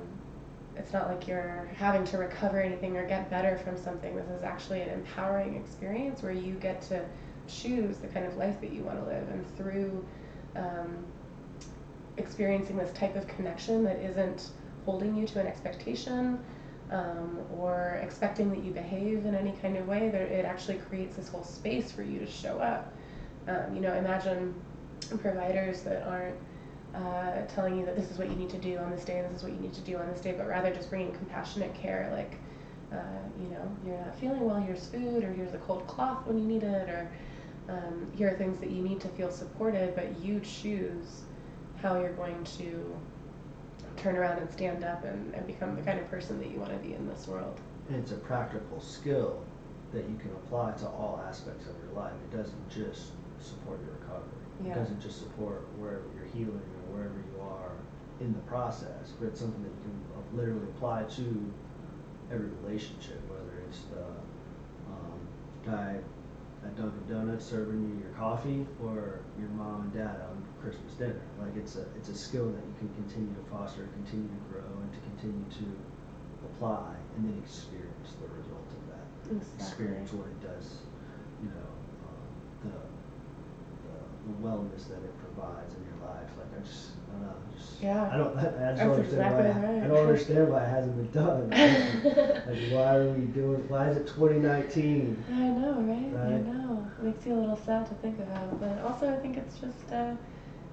it's not like you're having to recover anything or get better from something. This is actually an empowering experience where you get to choose the kind of life that you want to live, and through um, experiencing this type of connection that isn't holding you to an expectation um, or expecting that you behave in any kind of way, that it actually creates this whole space for you to show up. Um, you know, imagine providers that aren't uh, telling you that this is what you need to do on this day and this is what you need to do on this day, but rather just bringing compassionate care, like, uh, you know, you're not feeling well, here's food, or here's a cold cloth when you need it, or um, here are things that you need to feel supported, but you choose how you're going to turn around and stand up and, and become the kind of person that you want to be in this world. And it's a practical skill that you can apply to all aspects of your life. It doesn't just support your recovery. Yeah. It doesn't just support wherever you're healing or wherever you are in the process, but it's something that you can uh, literally apply to every relationship, whether it's the um, guy at Dunkin' Donuts serving you your coffee or your mom and dad on Christmas dinner. Like it's a it's a skill that you can continue to foster, continue to grow, and to continue to apply, and then experience the result of that. Exactly. Experience what it does, you know, um, the, the wellness that it provides in your life. Like I just I don't know, just Yeah. I don't I just That's don't understand why right. I don't understand why it hasn't been done. like why are we doing? Why is it 2019? I know, right? I know. It makes you a little sad to think about, but also I think it's just, uh,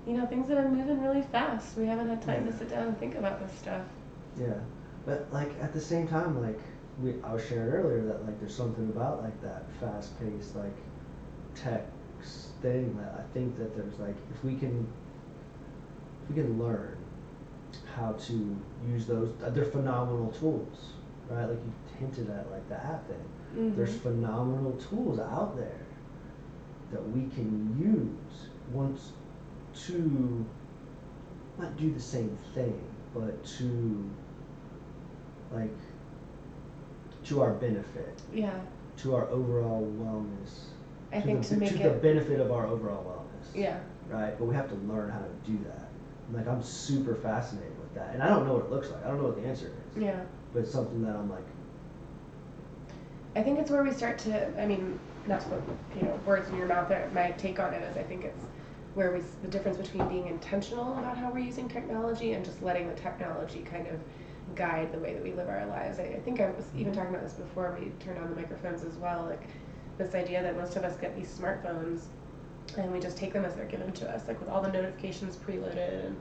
you know, things that are moving really fast. We haven't had time to sit down and think about this stuff. Yeah, but like at the same time, like we I was sharing earlier that like there's something about like that fast-paced like tech thing that I think that there's like if we can if we can learn how to use those uh, they're phenomenal tools, right? Like you hinted at like the app thing. There's Mhm. phenomenal tools out there that we can use once to not do the same thing, but to like to our benefit, Yeah. to our overall wellness. I think the, to make to the it- benefit of our overall wellness. Yeah. Right, but we have to learn how to do that. Like I'm super fascinated with that, and I don't know what it looks like. I don't know what the answer is. Yeah. But it's something that I'm like, I think it's where we start to. I mean, not to put you know words in your mouth. My take on it is I think it's where we the difference between being intentional about how we're using technology and just letting the technology kind of guide the way that we live our lives. I, I think I was even talking about this before we turned on the microphones as well. Like this idea that most of us get these smartphones and we just take them as they're given to us, like with all the notifications preloaded and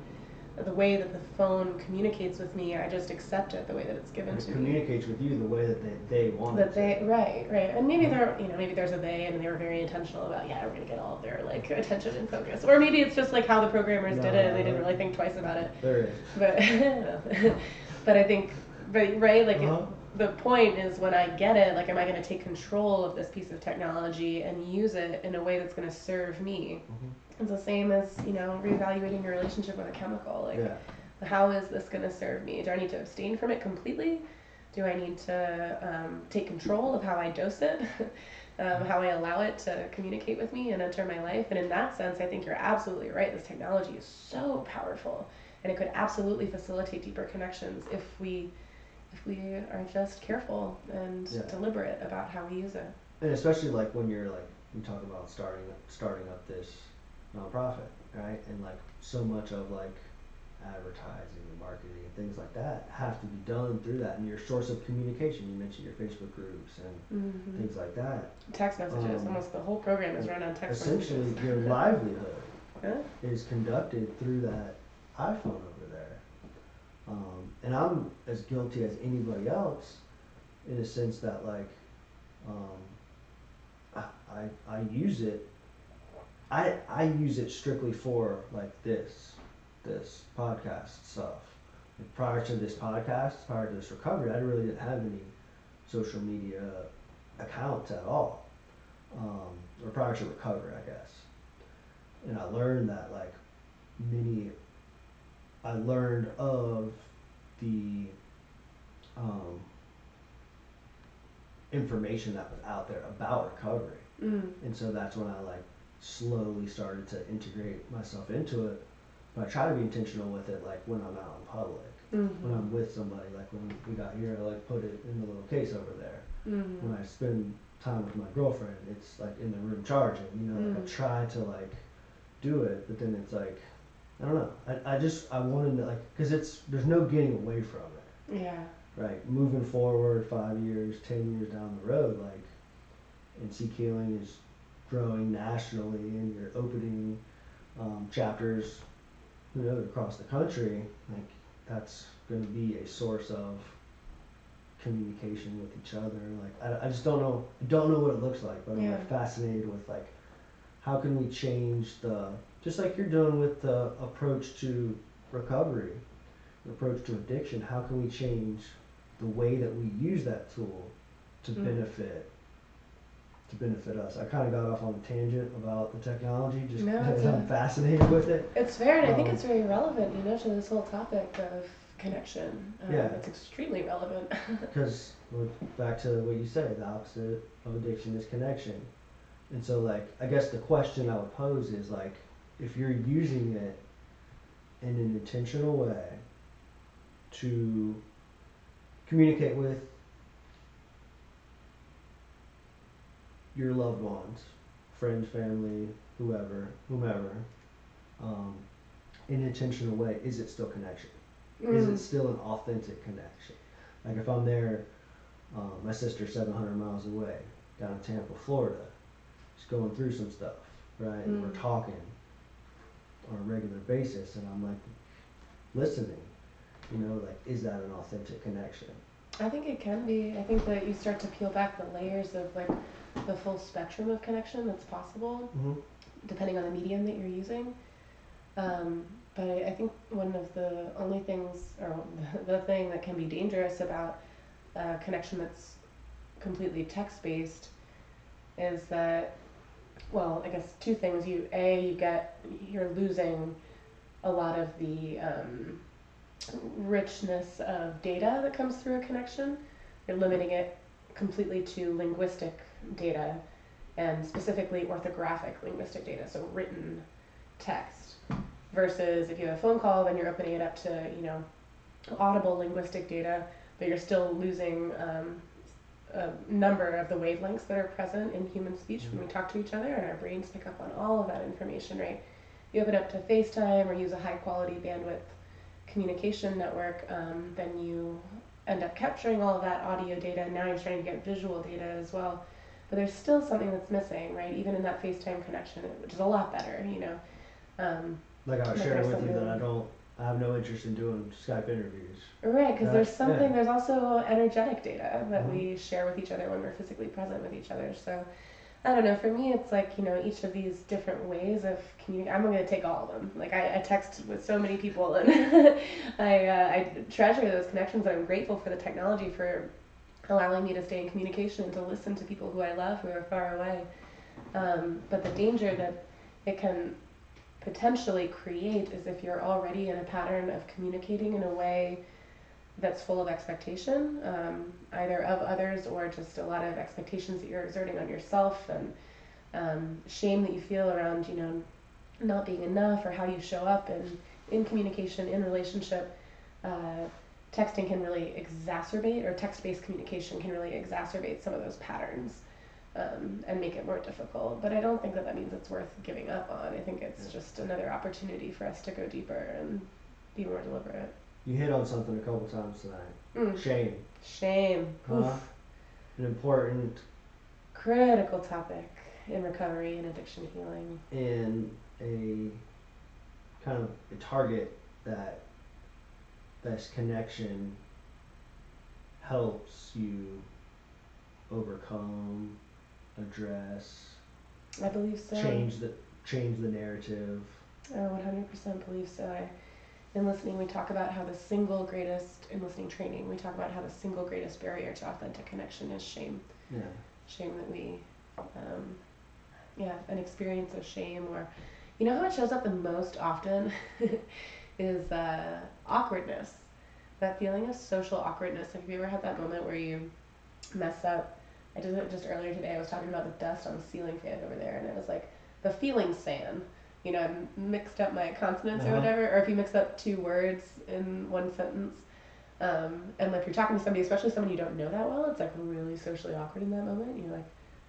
the way that the phone communicates with me. I just accept it the way that it's given it to me communicates with you the way that they, they want it that they to. right right and maybe they're you know maybe there's a they and they were very intentional about yeah we're gonna get all of their like attention and focus or maybe it's just like how the programmers did it and they didn't really think twice about it There is. but but i think but right like Uh-huh. The point is when i get it like am i going to take control of this piece of technology and use it in a way that's going to serve me Mhm. it's the same as you know reevaluating your relationship with a chemical like yeah. how is this going to serve me? Do I need to abstain from it completely? Do I need to um, take control of how I dose it, um, how I allow it to communicate with me and enter my life? And in that sense, I think you're absolutely right. This technology is so powerful, and it could absolutely facilitate deeper connections if we if we are just careful and Yeah. deliberate about how we use it. And especially like when you're like you talk about starting starting up this nonprofit, right? And like so much of like advertising and marketing and things like that have to be done through that and your source of communication. You mentioned your Facebook groups and Mhm. things like that. Text messages. Um, Almost the whole program is run on text messages. Essentially, messages. your livelihood Yeah. is conducted through that iPhone. Um, and I'm as guilty as anybody else in a sense that like um, I, I, I use it I, I use it strictly for like this this podcast stuff. Prior to this podcast, prior to this recovery, I really didn't have any social media accounts at all. Um, or prior to recovery, I guess and I learned that like many I learned of the um, information that was out there about recovery Mm. and so that's when I like slowly started to integrate myself into it but I try to be intentional with it like when I'm out in public when Mhm. I'm with somebody like when we got here I like put it in the little case over there Mhm. when I spend time with my girlfriend, it's like in the room charging. You know, like I Mm. try to like do it, but then it's like I don't know. I, I just I wanted to like because it's there's no getting away from it, Yeah. right? Moving forward, five years, ten years down the road, like and Seek Healing is growing nationally, and you're opening um, chapters, you know, across the country. Like that's going to be a source of communication with each other. Like I, I just don't know I don't know what it looks like, but I'm like fascinated with like how can we change the just like you're doing with the approach to recovery, the approach to addiction. How can we change the way that we use that tool to Mm. benefit to benefit us? I kind of got off on a tangent about the technology, just No, because I'm fascinated with it. It's fair, and I think Um, it's very relevant, you know, to this whole topic of connection. Um, Yeah. It's extremely relevant. Because back to what you said, the opposite of addiction is connection. And so, like, I guess the question I would pose is like, if you're using it in an intentional way to communicate with your loved ones, friends, family, whoever, whomever, um, in an intentional way, is it still connection? Is Mm. it still an authentic connection? Like if I'm there, um, my sister's 700 miles away, down in Tampa, Florida, she's going through some stuff, right? And we're Mm. talking on a regular basis, and I'm like listening. You know, like is that an authentic connection? I think it can be. I think that you start to peel back the layers of like the full spectrum of connection that's possible, Mm-hmm. depending on the medium that you're using. Um, but I, I think one of the only things, or the, the thing that can be dangerous about a connection that's completely text based is that, well, I guess two things. You a you get you're losing a lot of the um, richness of data that comes through a connection. You're limiting it completely to linguistic data and specifically orthographic linguistic data, so written text. Versus if you have a phone call, then you're opening it up to, you know, audible linguistic data, but you're still losing um, a number of the wavelengths that are present in human speech when we talk to each other, and our brains pick up on all of that information, right? You open up to FaceTime or use a high quality bandwidth communication network, um, then you end up capturing all of that audio data. And now you're starting to get visual data as well. But there's still something that's missing, right? Even in that FaceTime connection, which is a lot better, you know. Um, Like I was sharing with you that I don't, I have no interest in doing Skype interviews. right, because there's something, yeah. there's also energetic data that Mhm. we share with each other when we're physically present with each other. So I don't know, for me, it's like, you know, each of these different ways of communicating. I'm going to take all of them. Like, I, I text with so many people and I, uh, I treasure those connections and I'm grateful for the technology for allowing me to stay in communication and to listen to people who I love who are far away. Um, but the danger that it can potentially create is if you're already in a pattern of communicating in a way that's full of expectation, um, either of others or just a lot of expectations that you're exerting on yourself and um, shame that you feel around, you know, not being enough or how you show up in, in communication, in relationship. Uh, texting can really exacerbate, or text based communication can really exacerbate some of those patterns um, and make it more difficult. But I don't think that that means it's worth giving up on. I think it's Yeah. just another opportunity for us to go deeper and be more deliberate. You hit on something a couple times tonight. Mm. Shame. Shame. Huh? An important Critical topic in recovery and addiction healing. and a kind of a target that this connection helps you overcome, address, I believe so. change the change the narrative. I 100% believe so. I, in listening, we talk about how the single greatest, in listening training, we talk about how the single greatest barrier to authentic connection is shame. Yeah. Shame that we, um, yeah, an experience of shame or, you know how it shows up the most often is uh, awkwardness. That feeling of social awkwardness. Have you ever had that moment where you mess up? I did it just earlier today. I was talking about the dust on the ceiling fan over there, and it was like the feeling sand. You know, I mixed up my consonants or Uh-huh. whatever, or if you mix up two words in one sentence. Um, and if you're talking to somebody, especially someone you don't know that well, it's like really socially awkward in that moment. You're like,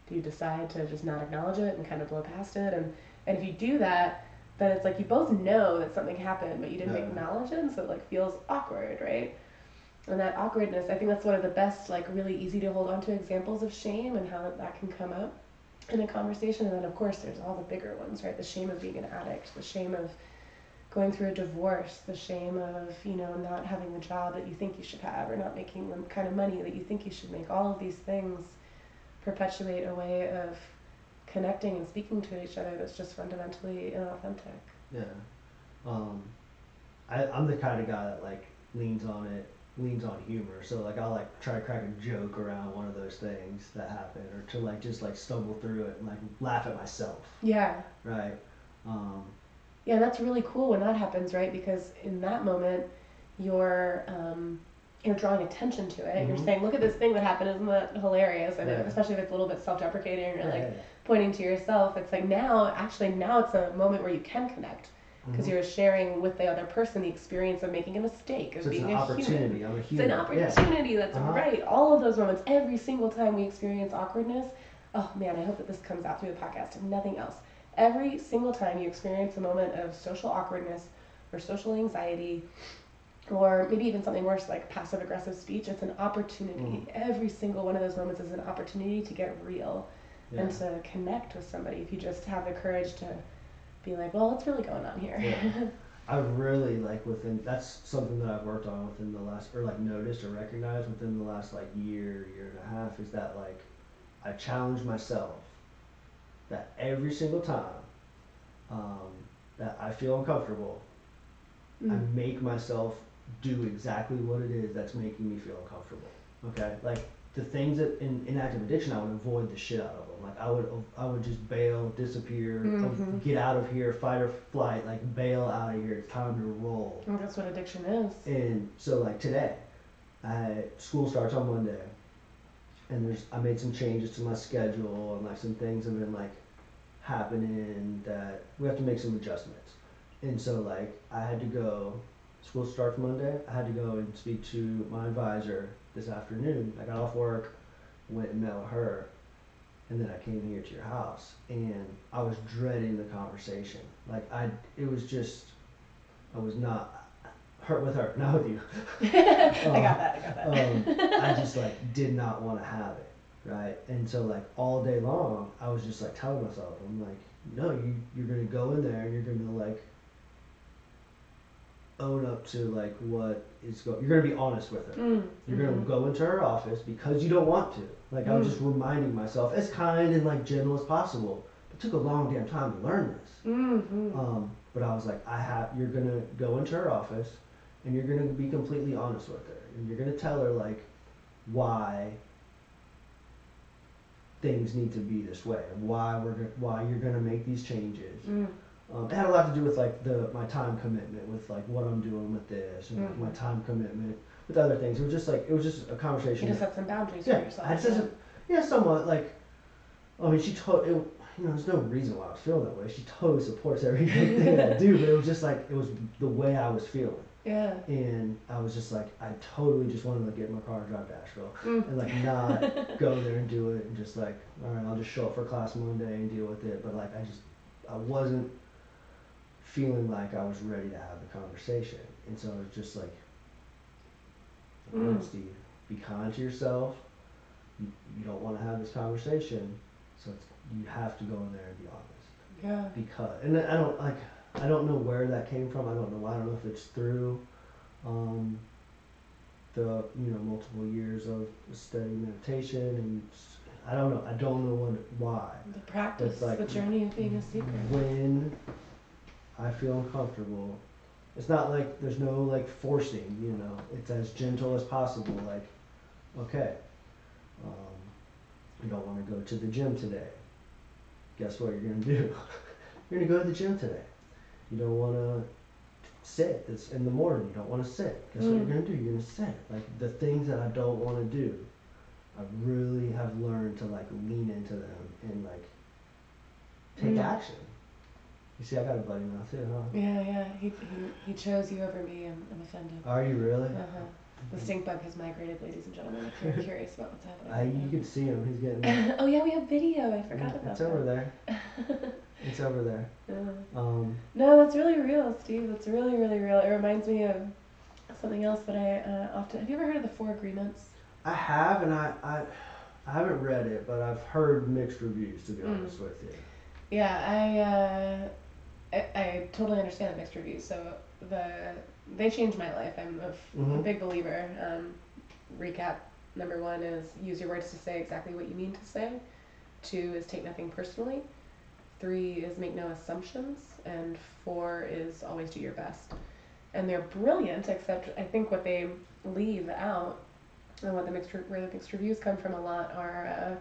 do you decide to just not acknowledge it and kind of blow past it? And, and if you do that, then it's like you both know that something happened, but you didn't Yeah. acknowledge it, and so it like feels awkward, right? And that awkwardness, I think that's one of the best, like really easy to hold on to examples of shame and how that, can come up in a conversation. And then of course there's all the bigger ones, right? The shame of being an addict, the shame of going through a divorce, the shame of, you know, not having the job that you think you should have or not making the kind of money that you think you should make. All of these things perpetuate a way of connecting and speaking to each other that's just fundamentally inauthentic. Yeah. Um, I, I'm the kind of guy that like leans on it, leans on humor. So like I'll like try to crack a joke around one of those things that happen, or to like just like stumble through it and like laugh at myself, Yeah. right? Um, Yeah, that's really cool when that happens, right? Because in that moment, you're um, you're drawing attention to it. You're Mhm. saying, "Look at this thing that happened! Isn't that hilarious?" And Yeah. especially if it's a little bit self-deprecating or like yeah, pointing to yourself, it's like now, actually, now it's a moment where you can connect because Mhm. you're sharing with the other person the experience of making a mistake, of So being an a human. a It's an opportunity. That's Uh-huh. right. All of those moments, every single time we experience awkwardness. Oh man, I hope that this comes out through the podcast and nothing else. Every single time you experience a moment of social awkwardness or social anxiety, or maybe even something worse like passive aggressive speech, it's an opportunity. Every single one of those moments is an opportunity to get real Yeah. and to connect with somebody. If you just have the courage to be like, well, what's really going on here? Yeah. I really like within that's something that I've worked on within the last or like noticed or recognized within the last like year, year and a half is that like I challenge myself that every single time um, that I feel uncomfortable, I Mm. make myself do exactly what it is that's making me feel uncomfortable. Okay, like the things that in, in active addiction, I would avoid the shit out of them. Like I would, I would just bail, disappear, Mhm. get out of here, fight or flight, like bail out of here. It's time to roll. I think that's what addiction is. And so like today, I school starts on Monday, and there's I made some changes to my schedule and like some things have been like happening that we have to make some adjustments. And so like I had to go. School starts Monday. I had to go and speak to my advisor this afternoon. I got off work, went and met with her, and then I came here to your house. And I was dreading the conversation. Like I, it was just, I was not hurt with her, not with you. I got that. I got that. Um, I just like did not want to have it, right? And so like all day long, I was just like telling myself, I'm like, no, you you're gonna go in there and you're gonna like own up to like what is going. You're gonna be honest with her. Mm, You're gonna mhm. go into her office because you don't want to. Like I was Mm. just reminding myself, as kind and like gentle as possible. It took a long damn time to learn this. Mhm. Um, but I was like, I have. You're gonna go into her office, and you're gonna be completely honest with her, and you're gonna tell her like why things need to be this way, and why we're why you're gonna make these changes. Mm. Um, it had a lot to do with like the my time commitment with like what I'm doing with this, and like, my Mhm. time commitment with other things. It was just like it was just a You conversation. just set some boundaries yeah, for yourself. I just, yeah, somewhat like. I mean, she told it. You know, there's no reason why I was feeling that way. She totally supports everything that I do, but it was just like it was the way I was feeling, yeah. and I was just like, I totally just wanted to get in my car and drive to Asheville, Mm. and like not go there and do it, and just like, all right, I'll just show up for class Monday and deal with it. But like, I just, I wasn't feeling like I was ready to have the conversation. And so it's just like, Mm. Steve, be kind to yourself. You, you don't want to have this conversation, so it's, you have to go in there and be honest. Yeah. Because, and I don't like, I don't know where that came from. I don't know. Why I don't know if it's through, um, the you know multiple years of study meditation and I don't know. I don't know what why. The practice, like- the journey of being a seeker. When I feel uncomfortable, it's not like there's no like forcing, you know, it's as gentle as possible. Like, okay, um, you don't want to go to the gym today. Guess what you're going to do? you're going to go to the gym today. You don't want to sit. It's in the morning. You don't want to sit. Guess what you're Mm. going to do? You're going to sit. Like, the things that I don't want to do, I really have learned to like lean into them and like take Mm. action. You see, I got a buddy now too, huh? Yeah, yeah. He, he, he chose you over me. I'm, I'm offended. Are you really? Uh-huh. The stink bug has migrated, ladies and gentlemen. If you're curious about what's happening. I, you can see him. He's getting. oh yeah, we have video. I forgot about it's over there. It's over there. Uh, Um, no, that's really real, Steve. That's really, really real. It reminds me of something else that I uh, often. Have you ever heard of the Four Agreements? I have, and I, I, I haven't read it, but I've heard mixed reviews. To be Mm. honest with you. Yeah, I, uh, I I totally understand the mixed reviews. So the they changed my life. I'm a, f- a Mhm. big believer. Um, recap number one is use your words to say exactly what you mean to say. Two is take nothing personally. Three is make no assumptions, and four is always do your best. And they're brilliant, except I think what they leave out, and what the mixed re- where the mixed reviews come from a lot are. Uh,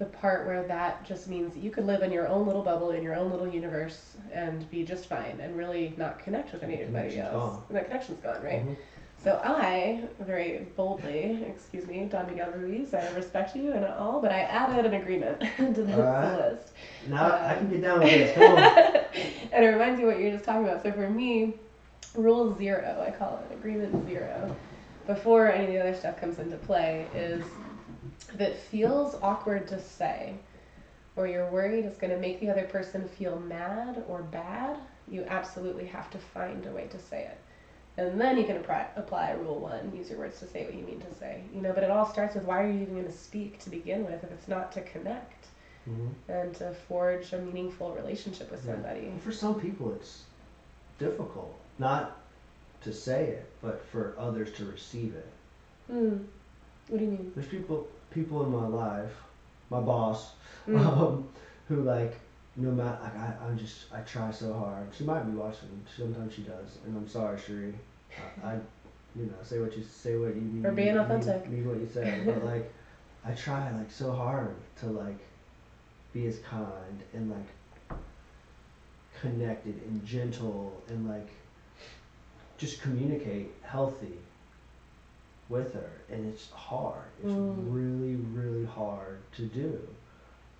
the part where that just means you could live in your own little bubble in your own little universe and be just fine and really not connect with anybody else. gone. And that connection's gone, right? Mhm. So I very boldly, excuse me, Don Miguel Ruiz, I respect you and all, but I added an agreement to this Alright. list. Now I Um, can get down with this. And it reminds you what you were just talking about. So for me, rule zero, I call it agreement zero, before any of the other stuff comes into play, is it feels awkward to say, or you're worried it's going to make the other person feel mad or bad, you absolutely have to find a way to say it. And then you can apply, apply rule one, use your words to say what you mean to say. You know, but it all starts with why are you even going to speak to begin with if it's not to connect Mhm. and to forge a meaningful relationship with somebody. And for some people, it's difficult not to say it, but for others to receive it. Hmm. What do you mean? There's people, people in my life, my boss, Mm. um, who like no matter like I, I'm just I try so hard. She might be watching. Sometimes she does, and I'm sorry, Sheree. I, I you know say what you say what you mean. Or being mean- authentic. Mean, what you say, but like I try like so hard to like be as kind and like connected and gentle and like just communicate healthy with her and it's hard it's Mm. really really hard to do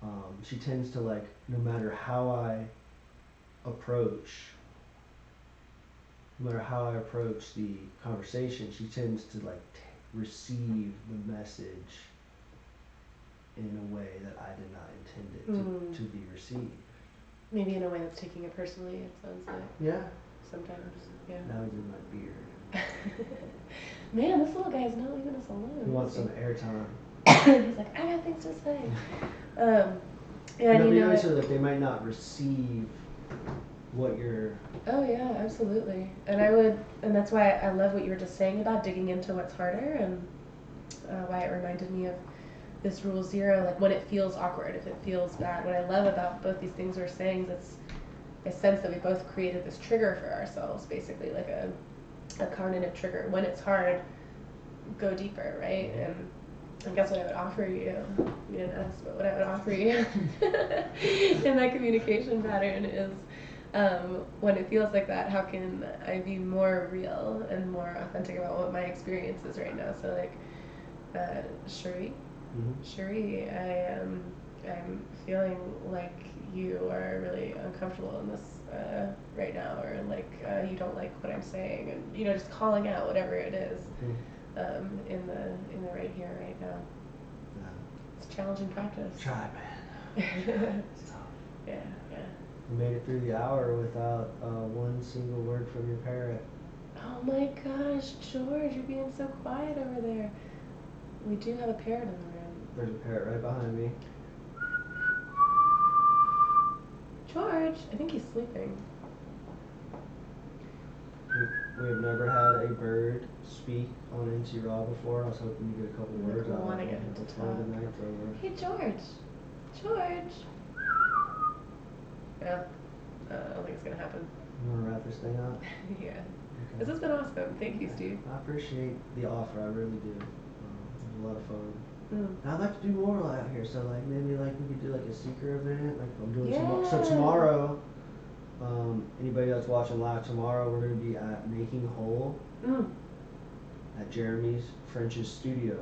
um, she tends to like no matter how i approach no matter how i approach the conversation she tends to like t- receive the message in a way that i did not intend it Mm. to, to be received Maybe in a way that's taking it personally, it sounds like yeah sometimes. Yeah. now he's in my beard Man, this little guy is not leaving us alone. he wants some airtime he? He's like, I got things to say. Um, yeah, no, and you know, but it- so that they might not receive what you're Oh yeah, absolutely. And I would, and that's why I love what you were just saying about digging into what's harder, and uh, why it reminded me of this rule zero. Like when it feels awkward, if it feels bad. What I love about both these things we're saying is it's a sense that we both created this trigger for ourselves, basically like a a cognitive trigger. When it's hard, go deeper, right? And I guess what I would offer you, you didn't ask, but what I would offer you in that communication pattern is um, when it feels like that, how can I be more real and more authentic about what my experience is right now? So, like, uh, Cherie, Mhm. Cherie, I am, I'm feeling like you are really uncomfortable in this uh, right now, or like uh, you don't like what I'm saying, and you know, just calling out whatever it is Mhm. um, in the in the right here, right now. Yeah. It's a challenging practice. Try, man. yeah, It's tough. yeah. You made it through the hour without uh, one single word from your parrot. Oh my gosh, George, you're being so quiet over there. We do have a parrot in the room. There's a parrot right behind me. George, I think he's sleeping. We, have never had a bird speak on NC Raw before. I was hoping to get a couple words out of wanting him him to talk. the night's over. Hey, George. George. Yeah. Uh, I don't think it's gonna happen. You want to wrap this thing up? yeah. Okay. This has been awesome. Thank you, Steve. I appreciate the offer. I really do. Um, it was a lot of fun. Mm. I'd like to do more out here. So like maybe like we could do like a seeker event. Like I'm doing tomo- so tomorrow. Um, anybody that's watching live tomorrow, we're gonna be at Making Whole Mm. at Jeremy's French's studio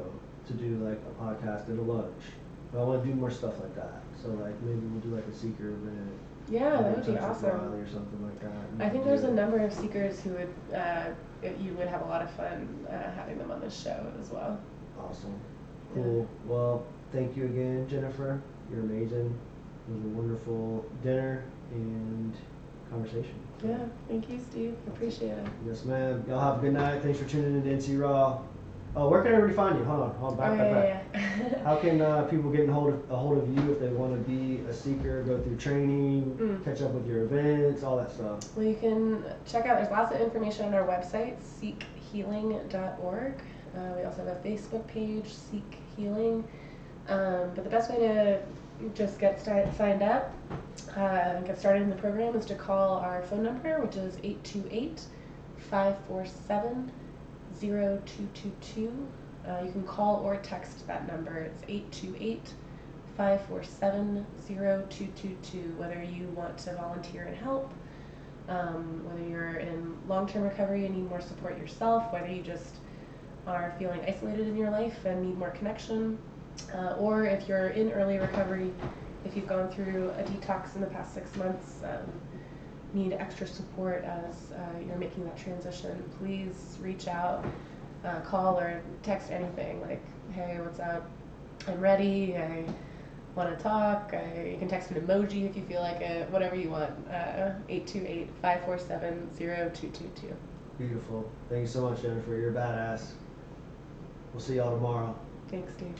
to do like a podcast and a lunch. But I want to do more stuff like that. So like maybe we'll do like a seeker event. Yeah, that would be awesome. Or something like that. I think there's a number of seekers who would, uh, you would have a lot of fun uh, having them on this show as well. Awesome. Cool. Well, thank you again, Jennifer. You're amazing. It was a wonderful dinner and conversation. Yeah, thank you, Steve. Appreciate it. Yes, ma'am. Y'all have a good night. Thanks for tuning in to NC Raw. Oh, where can everybody find you? Hold on. Hold on. Back, oh, back, yeah, back. yeah, How can uh, people get in hold of, a hold of you if they want to be a seeker, go through training, Mm. catch up with your events, all that stuff? Well, you can check out, there's lots of information on our website, seekhealing.org. Uh, we also have a Facebook page, Seek Healing. Um, but the best way to just get signed up uh, and get started in the program is to call our phone number, which is 828 547 0222. Uh, you can call or text that number. It's 828 547 0222. Whether you want to volunteer and help, um, whether you're in long term recovery and need more support yourself, whether you just are feeling isolated in your life and need more connection, uh, or if you're in early recovery, if you've gone through a detox in the past six months, um, need extra support as uh, you're making that transition, please reach out, uh, call or text anything like, hey, what's up? I'm ready. I want to talk. I, you can text an emoji if you feel like it, whatever you want. Uh, 828 547 0222. Beautiful. Thank you so much, Jennifer. You're badass. We'll see y'all tomorrow. Thanks, Steve.